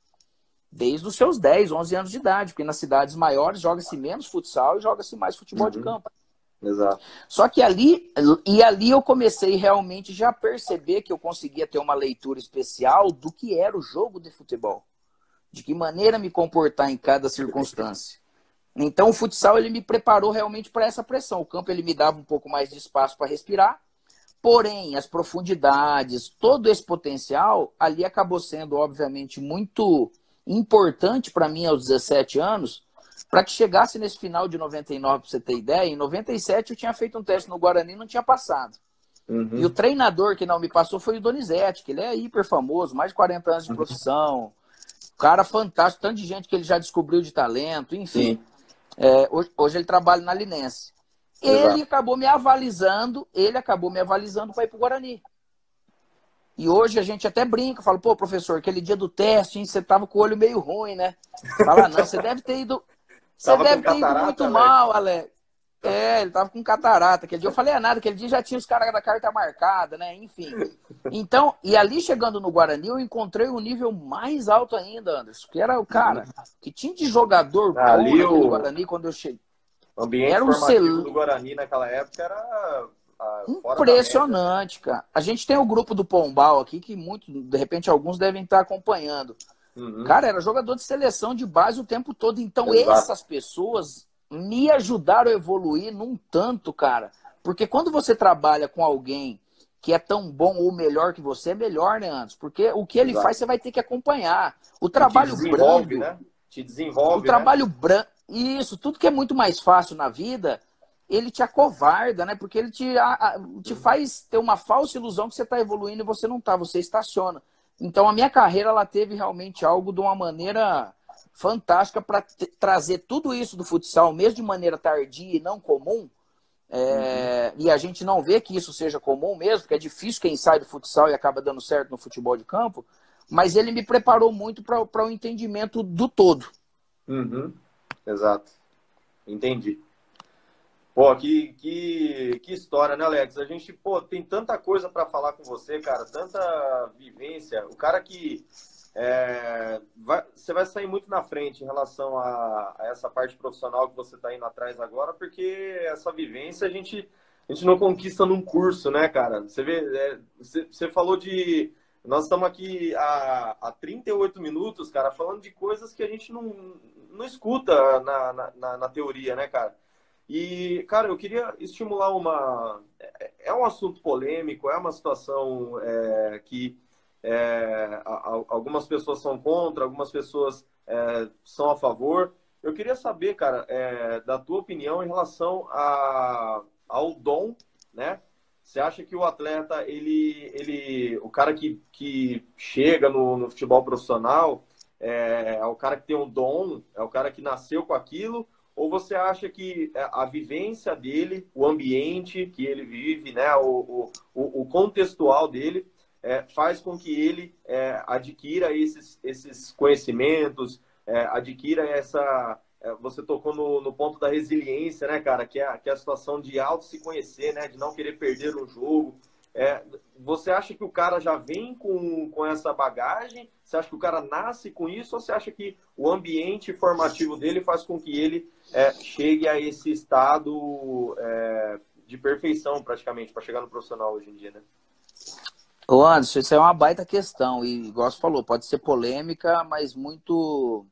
desde os seus 10, 11 anos de idade, porque nas cidades maiores joga-se menos futsal e joga-se mais futebol uhum. de campo. Exato. Só que ali, e ali eu comecei realmente já a perceber que eu conseguia ter uma leitura especial do que era o jogo de futebol. De que maneira me comportar em cada circunstância. Então o futsal ele me preparou realmente para essa pressão. O campo ele me dava um pouco mais de espaço para respirar. Porém, as profundidades, todo esse potencial ali acabou sendo obviamente muito importante para mim aos 17 anos, para que chegasse nesse final de 99, para você ter ideia, em 97 eu tinha feito um teste no Guarani e não tinha passado. Uhum. E o treinador que não me passou foi o Donizete, que ele é hiper famoso, mais de 40 anos de uhum. profissão. Cara fantástico, tanto de gente que ele já descobriu de talento, enfim. É, hoje, hoje, ele trabalha na Linense. Ele Exato. acabou me avalizando, ele acabou me avalizando para ir para o Guarani. E hoje a gente até brinca, fala, pô, professor, aquele dia do teste, hein, você tava com o olho meio ruim, né? Fala, não, você deve ter ido. Você tava deve ter ido muito Alex. mal, Alex. É, ele tava com catarata. Aquele dia eu falei, é nada, aquele dia já tinha os caras da carta marcada, né? Enfim. Então, e ali chegando no Guarani, eu encontrei um nível mais alto ainda, Anderson, que era o cara que tinha de jogador ali o... Guarani quando eu cheguei. O ambiente era um cel... do Guarani naquela época era Impressionante, cara. A gente tem o grupo do Pombal aqui, que muito, de repente, alguns devem estar acompanhando. Uhum. Cara, era jogador de seleção de base o tempo todo. Então, Exato. essas pessoas me ajudaram a evoluir num tanto, cara. Porque quando você trabalha com alguém que é tão bom ou melhor que você, é melhor, né, Antes? Porque o que ele Exato. faz, você vai ter que acompanhar. O trabalho Te brando. Né? Te desenvolve. O trabalho né? brando. Isso, tudo que é muito mais fácil na vida ele te acovarda, né? Porque ele te, a, te faz ter uma falsa ilusão que você está evoluindo e você não está, você estaciona. Então a minha carreira ela teve realmente algo de uma maneira fantástica para trazer tudo isso do futsal, mesmo de maneira tardia e não comum. É, uhum. E a gente não vê que isso seja comum mesmo, porque é difícil quem sai do futsal e acaba dando certo no futebol de campo. Mas ele me preparou muito para o um entendimento do todo. Uhum. Exato. Entendi. Pô, que, que, que história, né, Alex? A gente, pô, tem tanta coisa para falar com você, cara, tanta vivência. O cara que é, vai, você vai sair muito na frente em relação a, a essa parte profissional que você está indo atrás agora, porque essa vivência a gente, a gente não conquista num curso, né, cara? Você vê, é, você, você falou de. Nós estamos aqui há, há 38 minutos, cara, falando de coisas que a gente não, não escuta na, na, na teoria, né, cara? E, cara, eu queria estimular uma. É, é um assunto polêmico, é uma situação é, que é, algumas pessoas são contra, algumas pessoas é, são a favor. Eu queria saber, cara, é, da tua opinião em relação a, ao dom, né? Você acha que o atleta, ele, ele o cara que, que chega no, no futebol profissional, é, é o cara que tem um dom, é o cara que nasceu com aquilo, ou você acha que é, a vivência dele, o ambiente que ele vive, né, o, o, o contextual dele, é, faz com que ele é, adquira esses, esses conhecimentos, é, adquira essa. É, você tocou no, no, ponto da resiliência, né, cara? Que é, que é a situação de auto se conhecer, né? De não querer perder um jogo. É, você acha que o cara já vem com, com essa bagagem? Você acha que o cara nasce com isso? Ou você acha que o ambiente formativo dele faz com que ele é, chegue a esse estado é, de perfeição, praticamente, para chegar no profissional hoje em dia, né? Ô Anderson, isso é uma baita questão. E, igual você falou, pode ser polêmica, mas muito,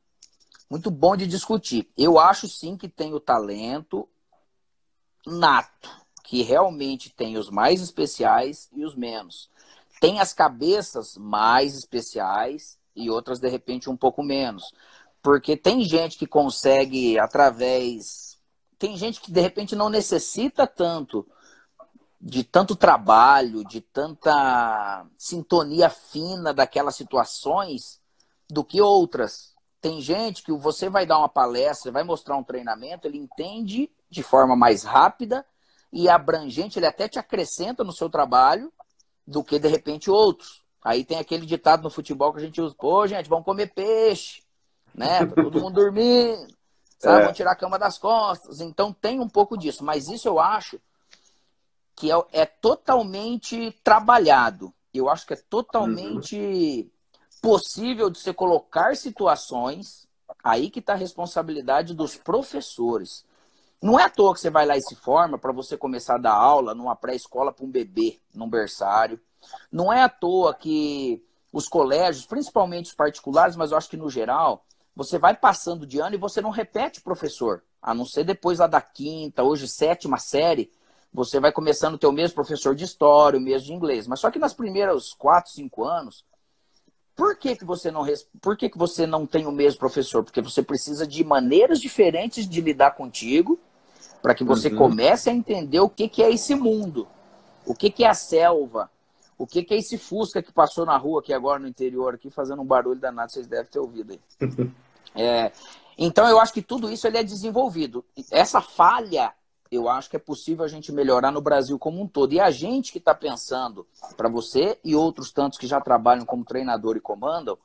muito bom de discutir. Eu acho sim que tem o talento nato que realmente tem os mais especiais e os menos. Tem as cabeças mais especiais e outras, de repente, um pouco menos. Porque tem gente que consegue, através. Tem gente que, de repente, não necessita tanto de tanto trabalho, de tanta sintonia fina daquelas situações do que outras. Tem gente que você vai dar uma palestra, vai mostrar um treinamento, ele entende de forma mais rápida e abrangente, ele até te acrescenta no seu trabalho do que de repente outros. Aí tem aquele ditado no futebol que a gente usa, pô, gente, vamos comer peixe, né? Tá todo mundo dormindo. sabe? É. Vão tirar a cama das costas. Então tem um pouco disso. Mas isso eu acho que é, é totalmente trabalhado. Eu acho que é totalmente possível de você colocar situações. Aí que está a responsabilidade dos professores. Não é à toa que você vai lá e se forma para você começar a dar aula numa pré-escola para um bebê, num berçário. Não é à toa que os colégios, principalmente os particulares, mas eu acho que no geral, você vai passando de ano e você não repete professor. A não ser depois lá da quinta, hoje sétima série, você vai começando o mesmo professor de história, o mesmo de inglês. Mas só que nas primeiras quatro, cinco anos, por que, que você não por que, que você não tem o mesmo professor? Porque você precisa de maneiras diferentes de lidar contigo para que você uhum. comece a entender o que, que é esse mundo, o que, que é a selva, o que, que é esse Fusca que passou na rua aqui agora no interior, aqui fazendo um barulho danado, vocês devem ter ouvido aí. É, então eu acho que tudo isso ele é desenvolvido. Essa falha, eu acho que é possível a gente melhorar no Brasil como um todo. E a gente que está pensando, para você e outros tantos que já trabalham como treinador e comandam,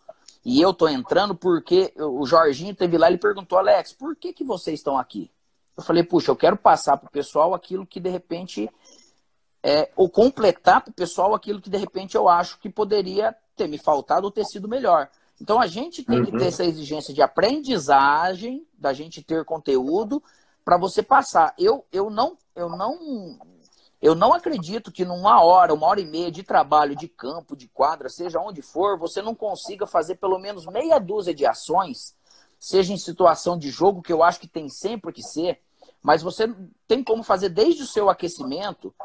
e eu estou entrando porque o Jorginho teve lá e perguntou, Alex, por que, que vocês estão aqui? Eu falei, puxa, eu quero passar para o pessoal aquilo que de repente. É, ou completar para o pessoal aquilo que de repente eu acho que poderia ter me faltado ou ter sido melhor. Então a gente tem uhum. que ter uhum. essa exigência de aprendizagem, da gente ter conteúdo para você passar. Eu, eu não eu não eu não acredito que numa hora, uma hora e meia de trabalho de campo, de quadra, seja onde for, você não consiga fazer pelo menos meia dúzia de ações, seja em situação de jogo, que eu acho que tem sempre que ser, mas você tem como fazer desde o seu aquecimento,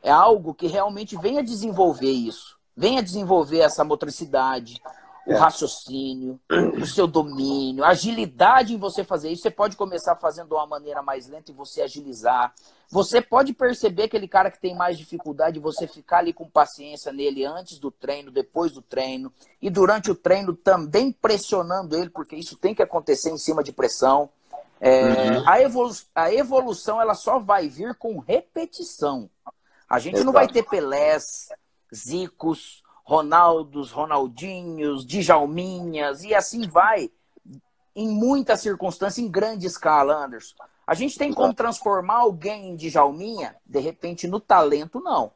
é algo que realmente venha desenvolver isso. Venha desenvolver essa motricidade, o é. raciocínio, o seu domínio, a agilidade em você fazer isso. Você pode começar fazendo de uma maneira mais lenta e você agilizar. Você pode perceber aquele cara que tem mais dificuldade, você ficar ali com paciência nele antes do treino, depois do treino e durante o treino também pressionando ele, porque isso tem que acontecer em cima de pressão. É, uhum. a, evolu a evolução ela só vai vir com repetição. A gente Exato. não vai ter Pelés, Zicos, Ronaldos, Ronaldinhos, Djalminhas e assim vai em muitas circunstâncias, em grande escala, Anderson. A gente tem como transformar alguém em Djalminha, de repente, no talento, não.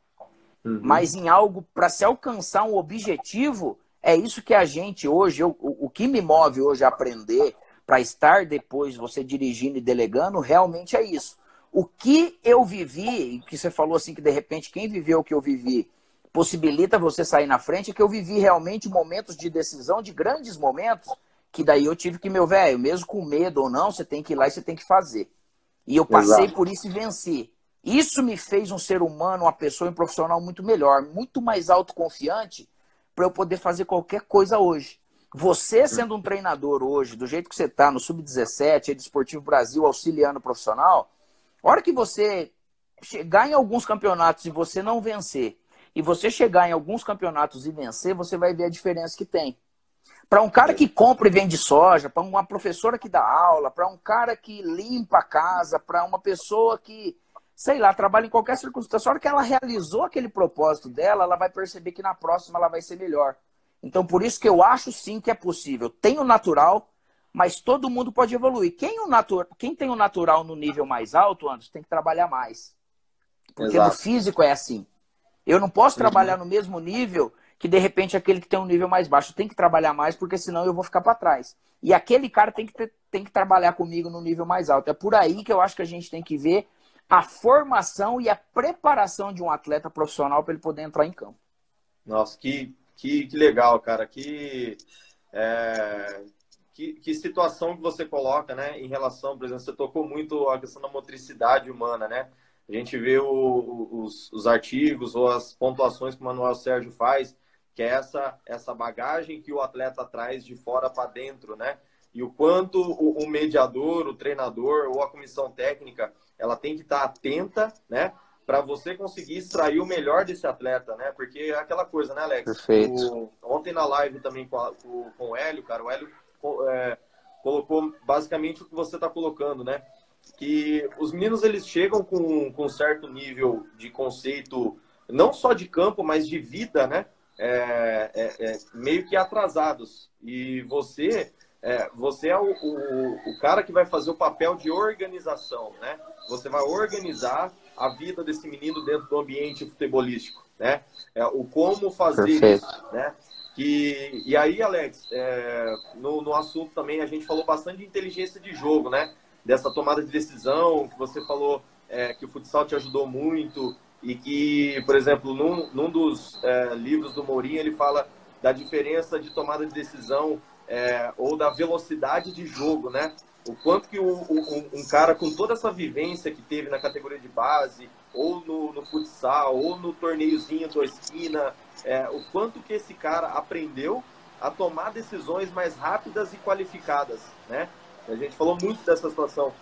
Uhum. Mas em algo para se alcançar um objetivo, é isso que a gente hoje, eu, o, o que me move hoje a aprender para estar depois você dirigindo e delegando, realmente é isso. O que eu vivi, que você falou assim que de repente quem viveu o que eu vivi possibilita você sair na frente, é que eu vivi realmente momentos de decisão, de grandes momentos, que daí eu tive que, meu velho, mesmo com medo ou não, você tem que ir lá e você tem que fazer. E eu passei Exato. por isso e venci. Isso me fez um ser humano, uma pessoa, um profissional muito melhor, muito mais autoconfiante para eu poder fazer qualquer coisa hoje. Você sendo um treinador hoje, do jeito que você está no Sub-17, Rede Esportivo Brasil, auxiliando profissional, a hora que você chegar em alguns campeonatos e você não vencer, e você chegar em alguns campeonatos e vencer, você vai ver a diferença que tem. Para um cara que compra e vende soja, para uma professora que dá aula, para um cara que limpa a casa, para uma pessoa que, sei lá, trabalha em qualquer circunstância, a hora que ela realizou aquele propósito dela, ela vai perceber que na próxima ela vai ser melhor. Então, por isso que eu acho sim que é possível. Tem o natural, mas todo mundo pode evoluir. Quem, o natu... Quem tem o natural no nível mais alto, Anderson, tem que trabalhar mais. Porque Exato. no físico é assim. Eu não posso uhum. trabalhar no mesmo nível que de repente aquele que tem um nível mais baixo tem que trabalhar mais, porque senão eu vou ficar para trás. E aquele cara tem que, ter, tem que trabalhar comigo no nível mais alto. É por aí que eu acho que a gente tem que ver a formação e a preparação de um atleta profissional para ele poder entrar em campo. Nossa, que, que, que legal, cara. Que, é, que, que, situação que você coloca, né? Em relação, por exemplo, você tocou muito a questão da motricidade humana, né? A gente vê o, os, os artigos ou as pontuações que o Manuel Sérgio faz, que é essa, essa bagagem que o atleta traz de fora para dentro, né? E o quanto o, o, mediador, o treinador ou a comissão técnica, ela tem que estar tá atenta, né? Para você conseguir extrair o melhor desse atleta, né? Porque é aquela coisa, né, Alex? Perfeito. O, ontem na live também com, a, com, com o Hélio, cara, o Hélio é, colocou basicamente o que você está colocando, né? Que os meninos eles chegam com, com um certo nível de conceito, não só de campo, mas de vida, né? É, é, é, meio que atrasados. E você é, você é o, o, o, cara que vai fazer o papel de organização, né? Você vai organizar a vida desse menino dentro do ambiente futebolístico, né? É, o como fazer Perfeito. isso, né? Que, e aí, Alex, é, no, no assunto também a gente falou bastante de inteligência de jogo, né? Dessa tomada de decisão, que você falou é, que o futsal te ajudou muito e que, por exemplo, num, num dos é, livros do Mourinho, ele fala da diferença de tomada de decisão é, ou da velocidade de jogo, né? O quanto que o, um cara com toda essa vivência que teve na categoria de base, ou no, no futsal, ou no torneiozinho da esquina, é, o quanto que esse cara aprendeu a tomar decisões mais rápidas e qualificadas, né? A gente falou muito dessa situação.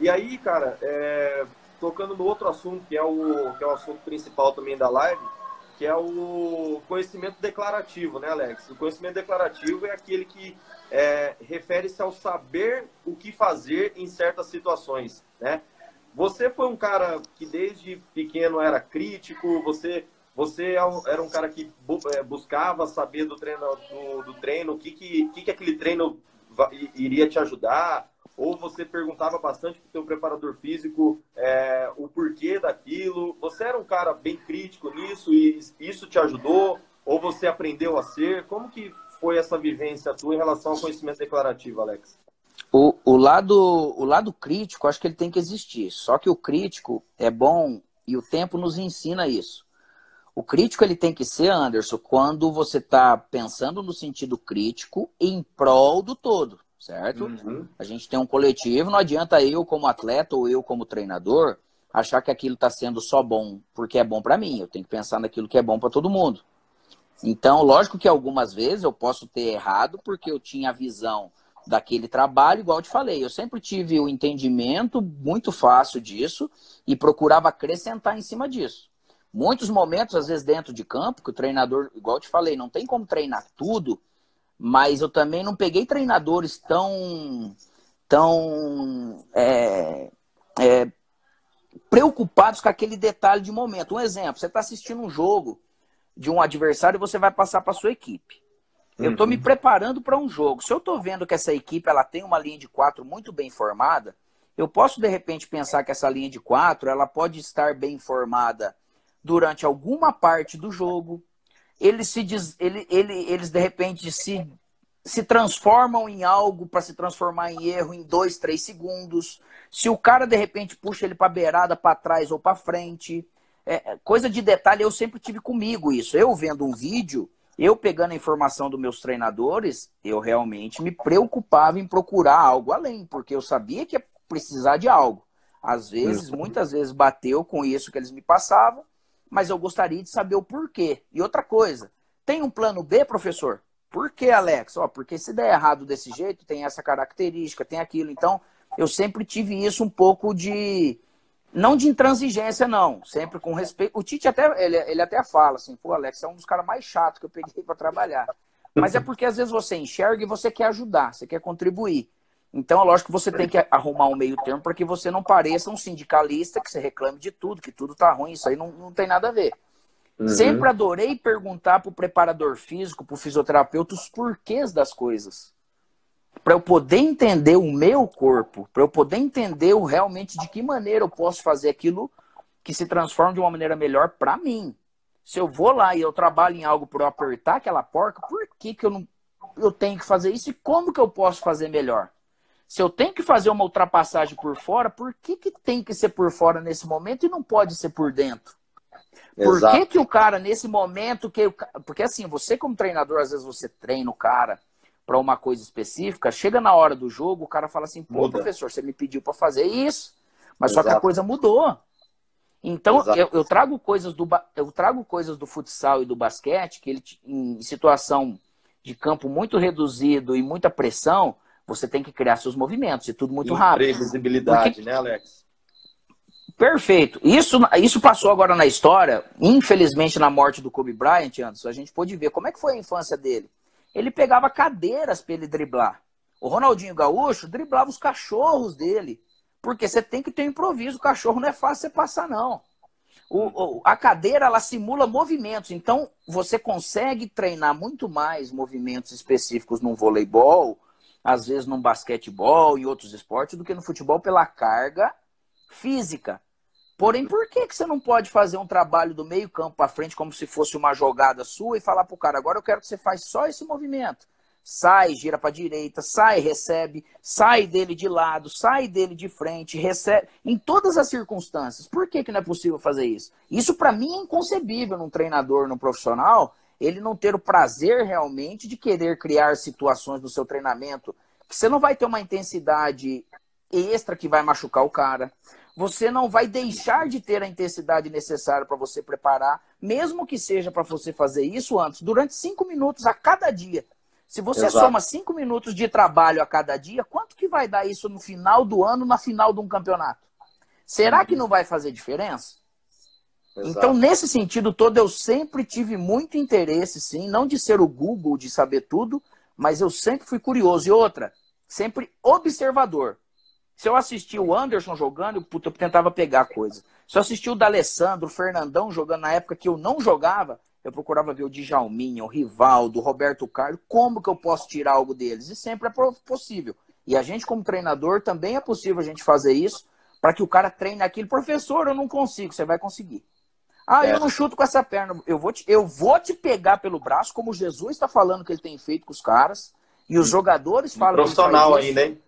E aí, cara, é, tocando no outro assunto, que é, o, que é o assunto principal também da live, que é o conhecimento declarativo, né, Alex? O conhecimento declarativo é aquele que é, refere-se ao saber o que fazer em certas situações, né? Você foi um cara que desde pequeno era crítico, você você é era um cara que é, buscava saber do treino, do, do treino o que, que, que, que aquele treino iria te ajudar, ou você perguntava bastante para o seu preparador físico é, o porquê daquilo? Você era um cara bem crítico nisso e isso te ajudou? Ou você aprendeu a ser? Como que foi essa vivência tua em relação ao conhecimento declarativo, Alex? O, o, lado, o lado crítico, acho que ele tem que existir. Só que o crítico é bom e o tempo nos ensina isso. O crítico ele tem que ser, Anderson, quando você está pensando no sentido crítico em prol do todo certo? Uhum. A gente tem um coletivo, não adianta eu como atleta ou eu como treinador achar que aquilo está sendo só bom porque é bom para mim. Eu tenho que pensar naquilo que é bom para todo mundo. Então, lógico que algumas vezes eu posso ter errado porque eu tinha a visão daquele trabalho, igual eu te falei. Eu sempre tive o entendimento muito fácil disso e procurava acrescentar em cima disso. Muitos momentos, às vezes, dentro de campo, que o treinador, igual eu te falei, não tem como treinar tudo mas eu também não peguei treinadores tão, tão é, é, preocupados com aquele detalhe de momento. Um exemplo, você está assistindo um jogo de um adversário e você vai passar para sua equipe. Eu estou me uhum. preparando para um jogo. Se eu estou vendo que essa equipe ela tem uma linha de quatro muito bem formada, eu posso de repente pensar que essa linha de quatro ela pode estar bem formada durante alguma parte do jogo, eles se diz, ele, ele, eles de repente se, se transformam em algo para se transformar em erro em dois, três segundos. Se o cara de repente puxa ele para beirada, para trás ou para frente, é, é, coisa de detalhe eu sempre tive comigo isso. Eu vendo um vídeo, eu pegando a informação dos meus treinadores, eu realmente me preocupava em procurar algo além, porque eu sabia que ia precisar de algo. Às vezes, muitas vezes bateu com isso que eles me passavam, mas eu gostaria de saber o porquê. E outra coisa, tem um plano B, professor? Por que, Alex? Ó, porque se der errado desse jeito, tem essa característica, tem aquilo. Então, eu sempre tive isso um pouco de. Não de intransigência, não. Sempre com respeito. O Tite até, ele, ele até fala assim, pô, Alex, é um dos caras mais chatos que eu peguei para trabalhar. Mas é porque às vezes você enxerga e você quer ajudar, você quer contribuir. Então, é lógico que você tem que arrumar um meio termo para que você não pareça um sindicalista que você reclame de tudo, que tudo tá ruim, isso aí não, não tem nada a ver. Uhum. Sempre adorei perguntar para o preparador físico, para o fisioterapeuta, os porquês das coisas. Para eu poder entender o meu corpo, para eu poder entender o, realmente de que maneira eu posso fazer aquilo que se transforma de uma maneira melhor para mim. Se eu vou lá e eu trabalho em algo para eu apertar aquela porca, por que, que eu não eu tenho que fazer isso e como que eu posso fazer melhor? Se eu tenho que fazer uma ultrapassagem por fora, por que, que tem que ser por fora nesse momento e não pode ser por dentro? Por Exato. que, que o cara, nesse momento, que porque assim, você como treinador, às vezes você treina o cara para uma coisa específica, chega na hora do jogo, o cara fala assim, pô, Muda. professor, você me pediu para fazer isso, mas Exato. só que a coisa mudou. Então, eu, eu, trago coisas do, eu trago coisas do futsal e do basquete, que ele, em situação de campo muito reduzido e muita pressão, você tem que criar seus movimentos e tudo muito rápido. Previsibilidade, Porque... né, Alex? Perfeito. Isso, isso passou agora na história, infelizmente na morte do Kobe Bryant, Anderson, a gente pôde ver como é que foi a infância dele. Ele pegava cadeiras para ele driblar. O Ronaldinho Gaúcho driblava os cachorros dele. Porque você tem que ter um improviso. O cachorro não é fácil você passar, não. O, a cadeira ela simula movimentos, então você consegue treinar muito mais movimentos específicos no voleibol às vezes, num basquetebol, em outros esportes, do que no futebol pela carga física. Porém, por que, que você não pode fazer um trabalho do meio campo para frente como se fosse uma jogada sua e falar para o cara, agora eu quero que você faça só esse movimento? Sai, gira para direita, sai, recebe, sai dele de lado, sai dele de frente, recebe, em todas as circunstâncias. Por que, que não é possível fazer isso? Isso para mim é inconcebível num treinador, num profissional, ele não ter o prazer realmente de querer criar situações no seu treinamento que você não vai ter uma intensidade extra que vai machucar o cara você não vai deixar de ter a intensidade necessária para você preparar, mesmo que seja para você fazer isso antes, durante cinco minutos a cada dia. Se você Exato. soma cinco minutos de trabalho a cada dia, quanto que vai dar isso no final do ano, na final de um campeonato? Será que não vai fazer diferença? Exato. Então, nesse sentido todo, eu sempre tive muito interesse, sim, não de ser o Google, de saber tudo, mas eu sempre fui curioso. E outra, sempre observador. Se eu assistia o Anderson jogando, puta, eu tentava pegar coisa. Se eu assistia o D'Alessandro, o Fernandão jogando na época que eu não jogava, eu procurava ver o Djalminha, o Rivaldo, o Roberto Carlos, como que eu posso tirar algo deles? E sempre é possível. E a gente, como treinador, também é possível a gente fazer isso para que o cara treine aquilo. Professor, eu não consigo, você vai conseguir. Ah, é. eu não chuto com essa perna. Eu vou, te, eu vou te pegar pelo braço, como Jesus está falando que ele tem feito com os caras. E os jogadores falam. Profissional ainda, hein?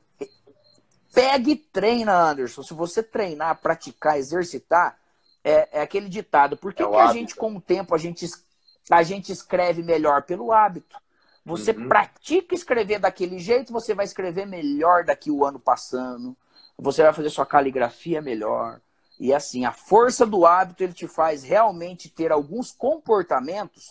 Pega e treina, Anderson. Se você treinar, praticar, exercitar, é, é aquele ditado. Por que, é que a gente, com o tempo, a gente, a gente escreve melhor? Pelo hábito. Você uhum. pratica escrever daquele jeito, você vai escrever melhor daqui o ano passando. Você vai fazer sua caligrafia melhor. E assim, a força do hábito ele te faz realmente ter alguns comportamentos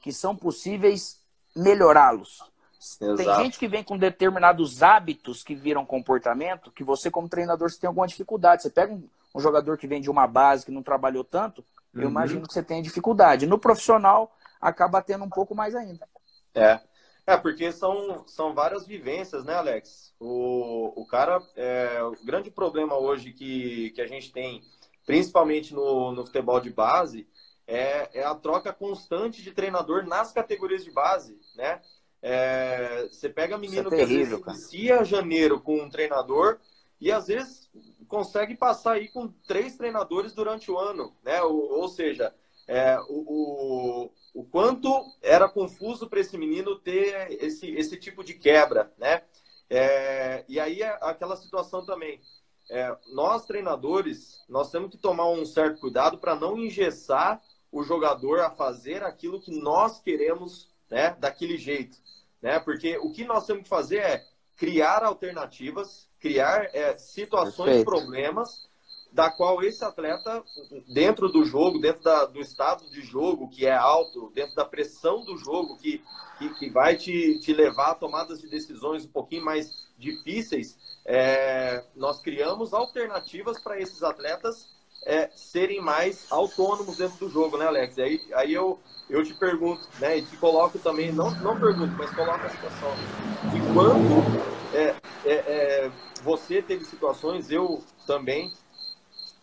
que são possíveis melhorá-los. Tem gente que vem com determinados hábitos que viram comportamento, que você, como treinador, você tem alguma dificuldade. Você pega um, um jogador que vem de uma base que não trabalhou tanto, uhum. eu imagino que você tenha dificuldade. No profissional, acaba tendo um pouco mais ainda. É. É, porque são, são várias vivências, né, Alex? O, o cara, é, o grande problema hoje que, que a gente tem, principalmente no, no futebol de base, é, é a troca constante de treinador nas categorias de base, né? É, você pega menino é terrível, que vezes inicia janeiro com um treinador e às vezes consegue passar aí com três treinadores durante o ano, né? Ou, ou seja, é, o, o, o, quanto era confuso para esse menino ter esse, esse tipo de quebra, né? É, e aí é aquela situação também. É, nós treinadores, nós temos que tomar um certo cuidado para não engessar o jogador a fazer aquilo que nós queremos, né? Daquele jeito né? Porque o que nós temos que fazer é criar alternativas, criar é, situações, Perfeito. problemas, da qual esse atleta, dentro do jogo, dentro da, do estado de jogo que é alto, dentro da pressão do jogo que, que, que vai te, te levar a tomadas de decisões um pouquinho mais difíceis, é, nós criamos alternativas para esses atletas é, serem mais autônomos dentro do jogo, né, Alex? Aí, aí eu, eu te pergunto, né, e te coloco também, não, não pergunto, mas coloco a situação. E quando é, é, é, você teve situações, eu também,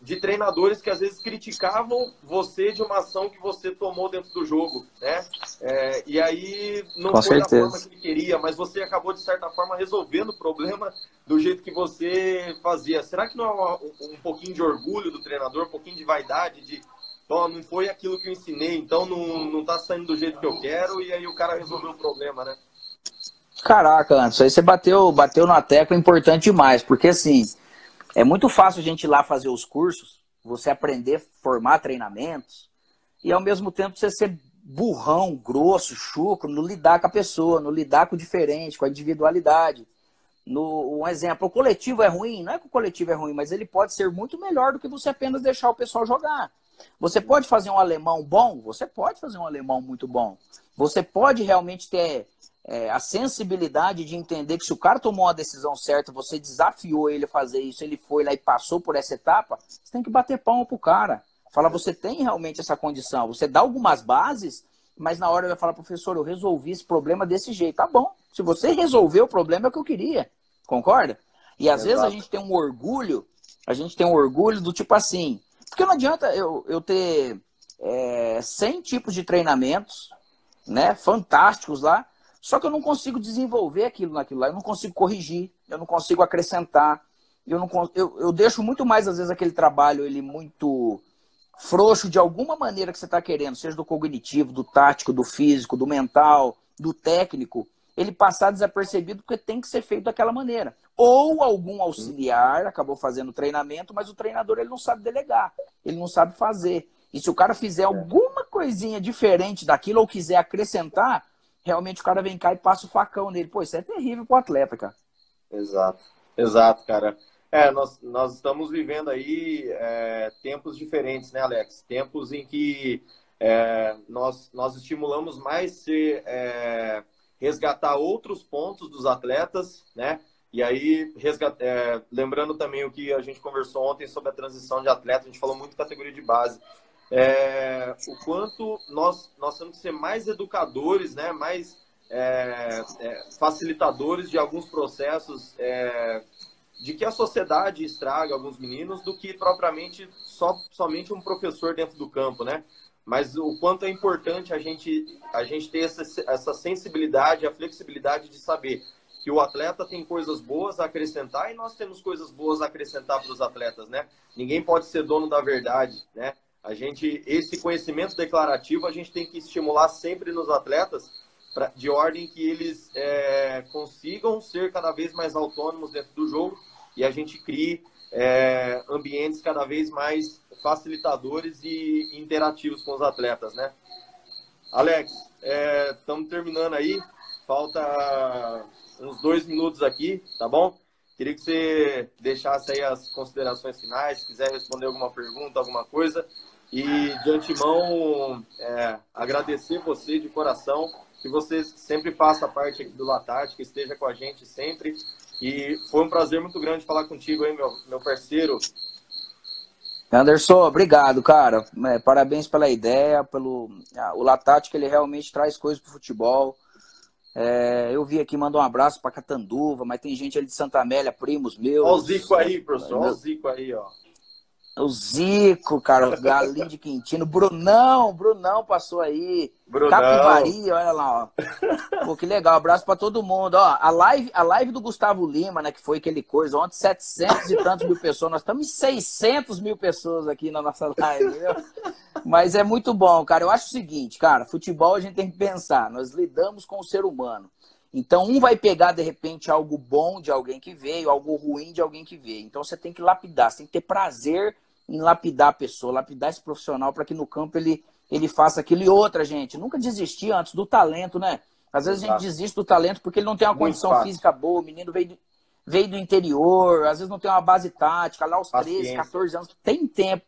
de treinadores que às vezes criticavam você de uma ação que você tomou dentro do jogo, né? É, e aí não Com foi certeza. da forma que ele queria, mas você acabou de certa forma resolvendo o problema do jeito que você fazia. Será que não é um, um pouquinho de orgulho do treinador, um pouquinho de vaidade, de não foi aquilo que eu ensinei, então não, não tá saindo do jeito que eu quero, e aí o cara resolveu o problema, né? Caraca, Anderson, aí você bateu, bateu na tecla importante demais, porque assim, é muito fácil a gente ir lá fazer os cursos, você aprender, formar treinamentos, e ao mesmo tempo você ser burrão, grosso, chucro, no lidar com a pessoa, no lidar com o diferente, com a individualidade. No, um exemplo, o coletivo é ruim? Não é que o coletivo é ruim, mas ele pode ser muito melhor do que você apenas deixar o pessoal jogar. Você pode fazer um alemão bom? Você pode fazer um alemão muito bom. Você pode realmente ter é, a sensibilidade de entender que se o cara tomou uma decisão certa, você desafiou ele a fazer isso, ele foi lá e passou por essa etapa, você tem que bater palma pro cara. Fala, você tem realmente essa condição. Você dá algumas bases, mas na hora ele vai falar, professor, eu resolvi esse problema desse jeito. Tá bom. Se você resolveu o problema, é o que eu queria. Concorda? E às Exato. vezes a gente tem um orgulho, a gente tem um orgulho do tipo assim, porque não adianta eu, eu ter é, 100 tipos de treinamentos, né, fantásticos lá, Só que eu não consigo desenvolver aquilo naquilo lá, eu não consigo corrigir, eu não consigo acrescentar. Eu, não, eu, eu deixo muito mais, às vezes, aquele trabalho ele muito frouxo de alguma maneira que você está querendo, seja do cognitivo, do tático, do físico, do mental, do técnico, ele passar desapercebido porque tem que ser feito daquela maneira. Ou algum auxiliar acabou fazendo treinamento, mas o treinador ele não sabe delegar, ele não sabe fazer. E se o cara fizer alguma coisinha diferente daquilo ou quiser acrescentar, realmente o cara vem cá e passa o facão nele. Pô, isso é terrível pro atleta, cara. Exato, exato, cara. É, nós, nós estamos vivendo aí é, tempos diferentes, né, Alex? Tempos em que é, nós, nós estimulamos mais ser, é, resgatar outros pontos dos atletas, né? E aí, resgat... É, lembrando também o que a gente conversou ontem sobre a transição de atleta, a gente falou muito categoria de base. É, o quanto nós, nós temos que ser mais educadores, né? mais é, é, facilitadores de alguns processos é, de que a sociedade estraga alguns meninos do que propriamente só, somente um professor dentro do campo, né? Mas o quanto é importante a gente, a gente ter essa, essa sensibilidade, a flexibilidade de saber que o atleta tem coisas boas a acrescentar e nós temos coisas boas a acrescentar para os atletas, né? Ninguém pode ser dono da verdade, né? A gente, esse conhecimento declarativo a gente tem que estimular sempre nos atletas pra, de ordem que eles é, consigam ser cada vez mais autônomos dentro do jogo e a gente crie é, ambientes cada vez mais facilitadores e interativos com os atletas, né? Alex, estamos é, terminando aí. Falta uns dois minutos aqui, tá bom? Queria que você deixasse aí as considerações finais, se quiser responder alguma pergunta, alguma coisa. E de antemão, é, agradecer você de coração, que você sempre faça parte aqui do Latate, que esteja com a gente sempre. E foi um prazer muito grande falar contigo aí, meu, meu parceiro. Anderson, obrigado, cara. É, parabéns pela ideia, pelo o Latate, que ele realmente traz coisas para o futebol. É, eu vi aqui, mandou um abraço para Catanduva, mas tem gente ali de Santa Amélia, primos meus. Olha o Zico aí, professor. Olha o Zico aí, ó. O Zico, cara, o Galinho de Quintino, Brunão, Brunão passou aí. Brunão. Capivari, olha lá, ó. Pô, que legal, abraço para todo mundo. Ó, a live, a live do Gustavo Lima, né, que foi aquele coisa, ontem 700 e tantos mil pessoas, nós estamos em 600 mil pessoas aqui na nossa live, entendeu? Mas é muito bom, cara. Eu acho o seguinte, cara, futebol a gente tem que pensar, nós lidamos com o ser humano. Então, um vai pegar, de repente, algo bom de alguém que veio, algo ruim de alguém que veio. Então, você tem que lapidar, você tem que ter prazer em lapidar a pessoa, lapidar esse profissional para que no campo ele, ele faça aquilo. E outra, gente, nunca desistir antes do talento, né? Às vezes a gente desiste do talento porque ele não tem uma Muito condição fácil. física boa, o menino veio do, veio do interior, às vezes não tem uma base tática, lá aos paciência. 13, 14 anos, tem tempo,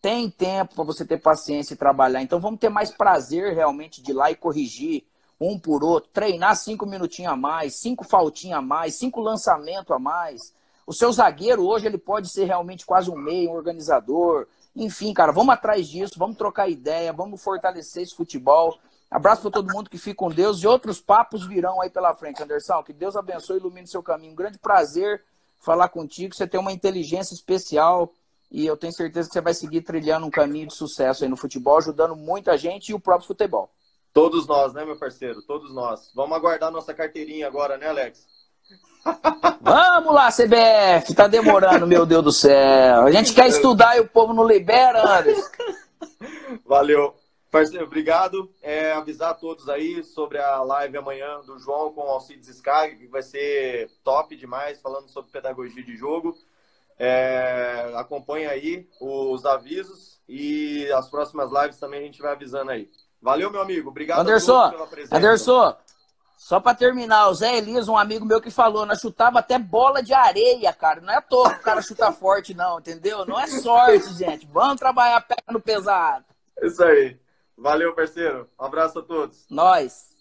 tem tempo para você ter paciência e trabalhar. Então vamos ter mais prazer realmente de ir lá e corrigir um por outro, treinar cinco minutinhos a mais, cinco faltinhas a mais, cinco lançamentos a mais. O seu zagueiro hoje ele pode ser realmente quase um meio, um organizador. Enfim, cara, vamos atrás disso, vamos trocar ideia, vamos fortalecer esse futebol. Abraço para todo mundo que fica com Deus e outros papos virão aí pela frente, Anderson. Que Deus abençoe e ilumine seu caminho. Um grande prazer falar contigo. Você tem uma inteligência especial e eu tenho certeza que você vai seguir trilhando um caminho de sucesso aí no futebol, ajudando muita gente e o próprio futebol. Todos nós, né, meu parceiro? Todos nós. Vamos aguardar nossa carteirinha agora, né, Alex? Vamos lá, CBF, tá demorando, meu Deus do céu. A gente quer estudar e o povo não libera, Anderson. Valeu. Parceiro, obrigado. É, avisar a todos aí sobre a live amanhã do João com o Alcides Skag, que vai ser top demais, falando sobre pedagogia de jogo. É, acompanha aí os avisos e as próximas lives também a gente vai avisando aí. Valeu, meu amigo. Obrigado Anderson, pela presença. Anderson, só para terminar, o Zé Elias, um amigo meu que falou, nós chutava até bola de areia, cara. Não é à toa que o cara chuta forte, não, entendeu? Não é sorte, gente. Vamos trabalhar pé no pesado. Isso aí. Valeu, parceiro. Um abraço a todos. Nós.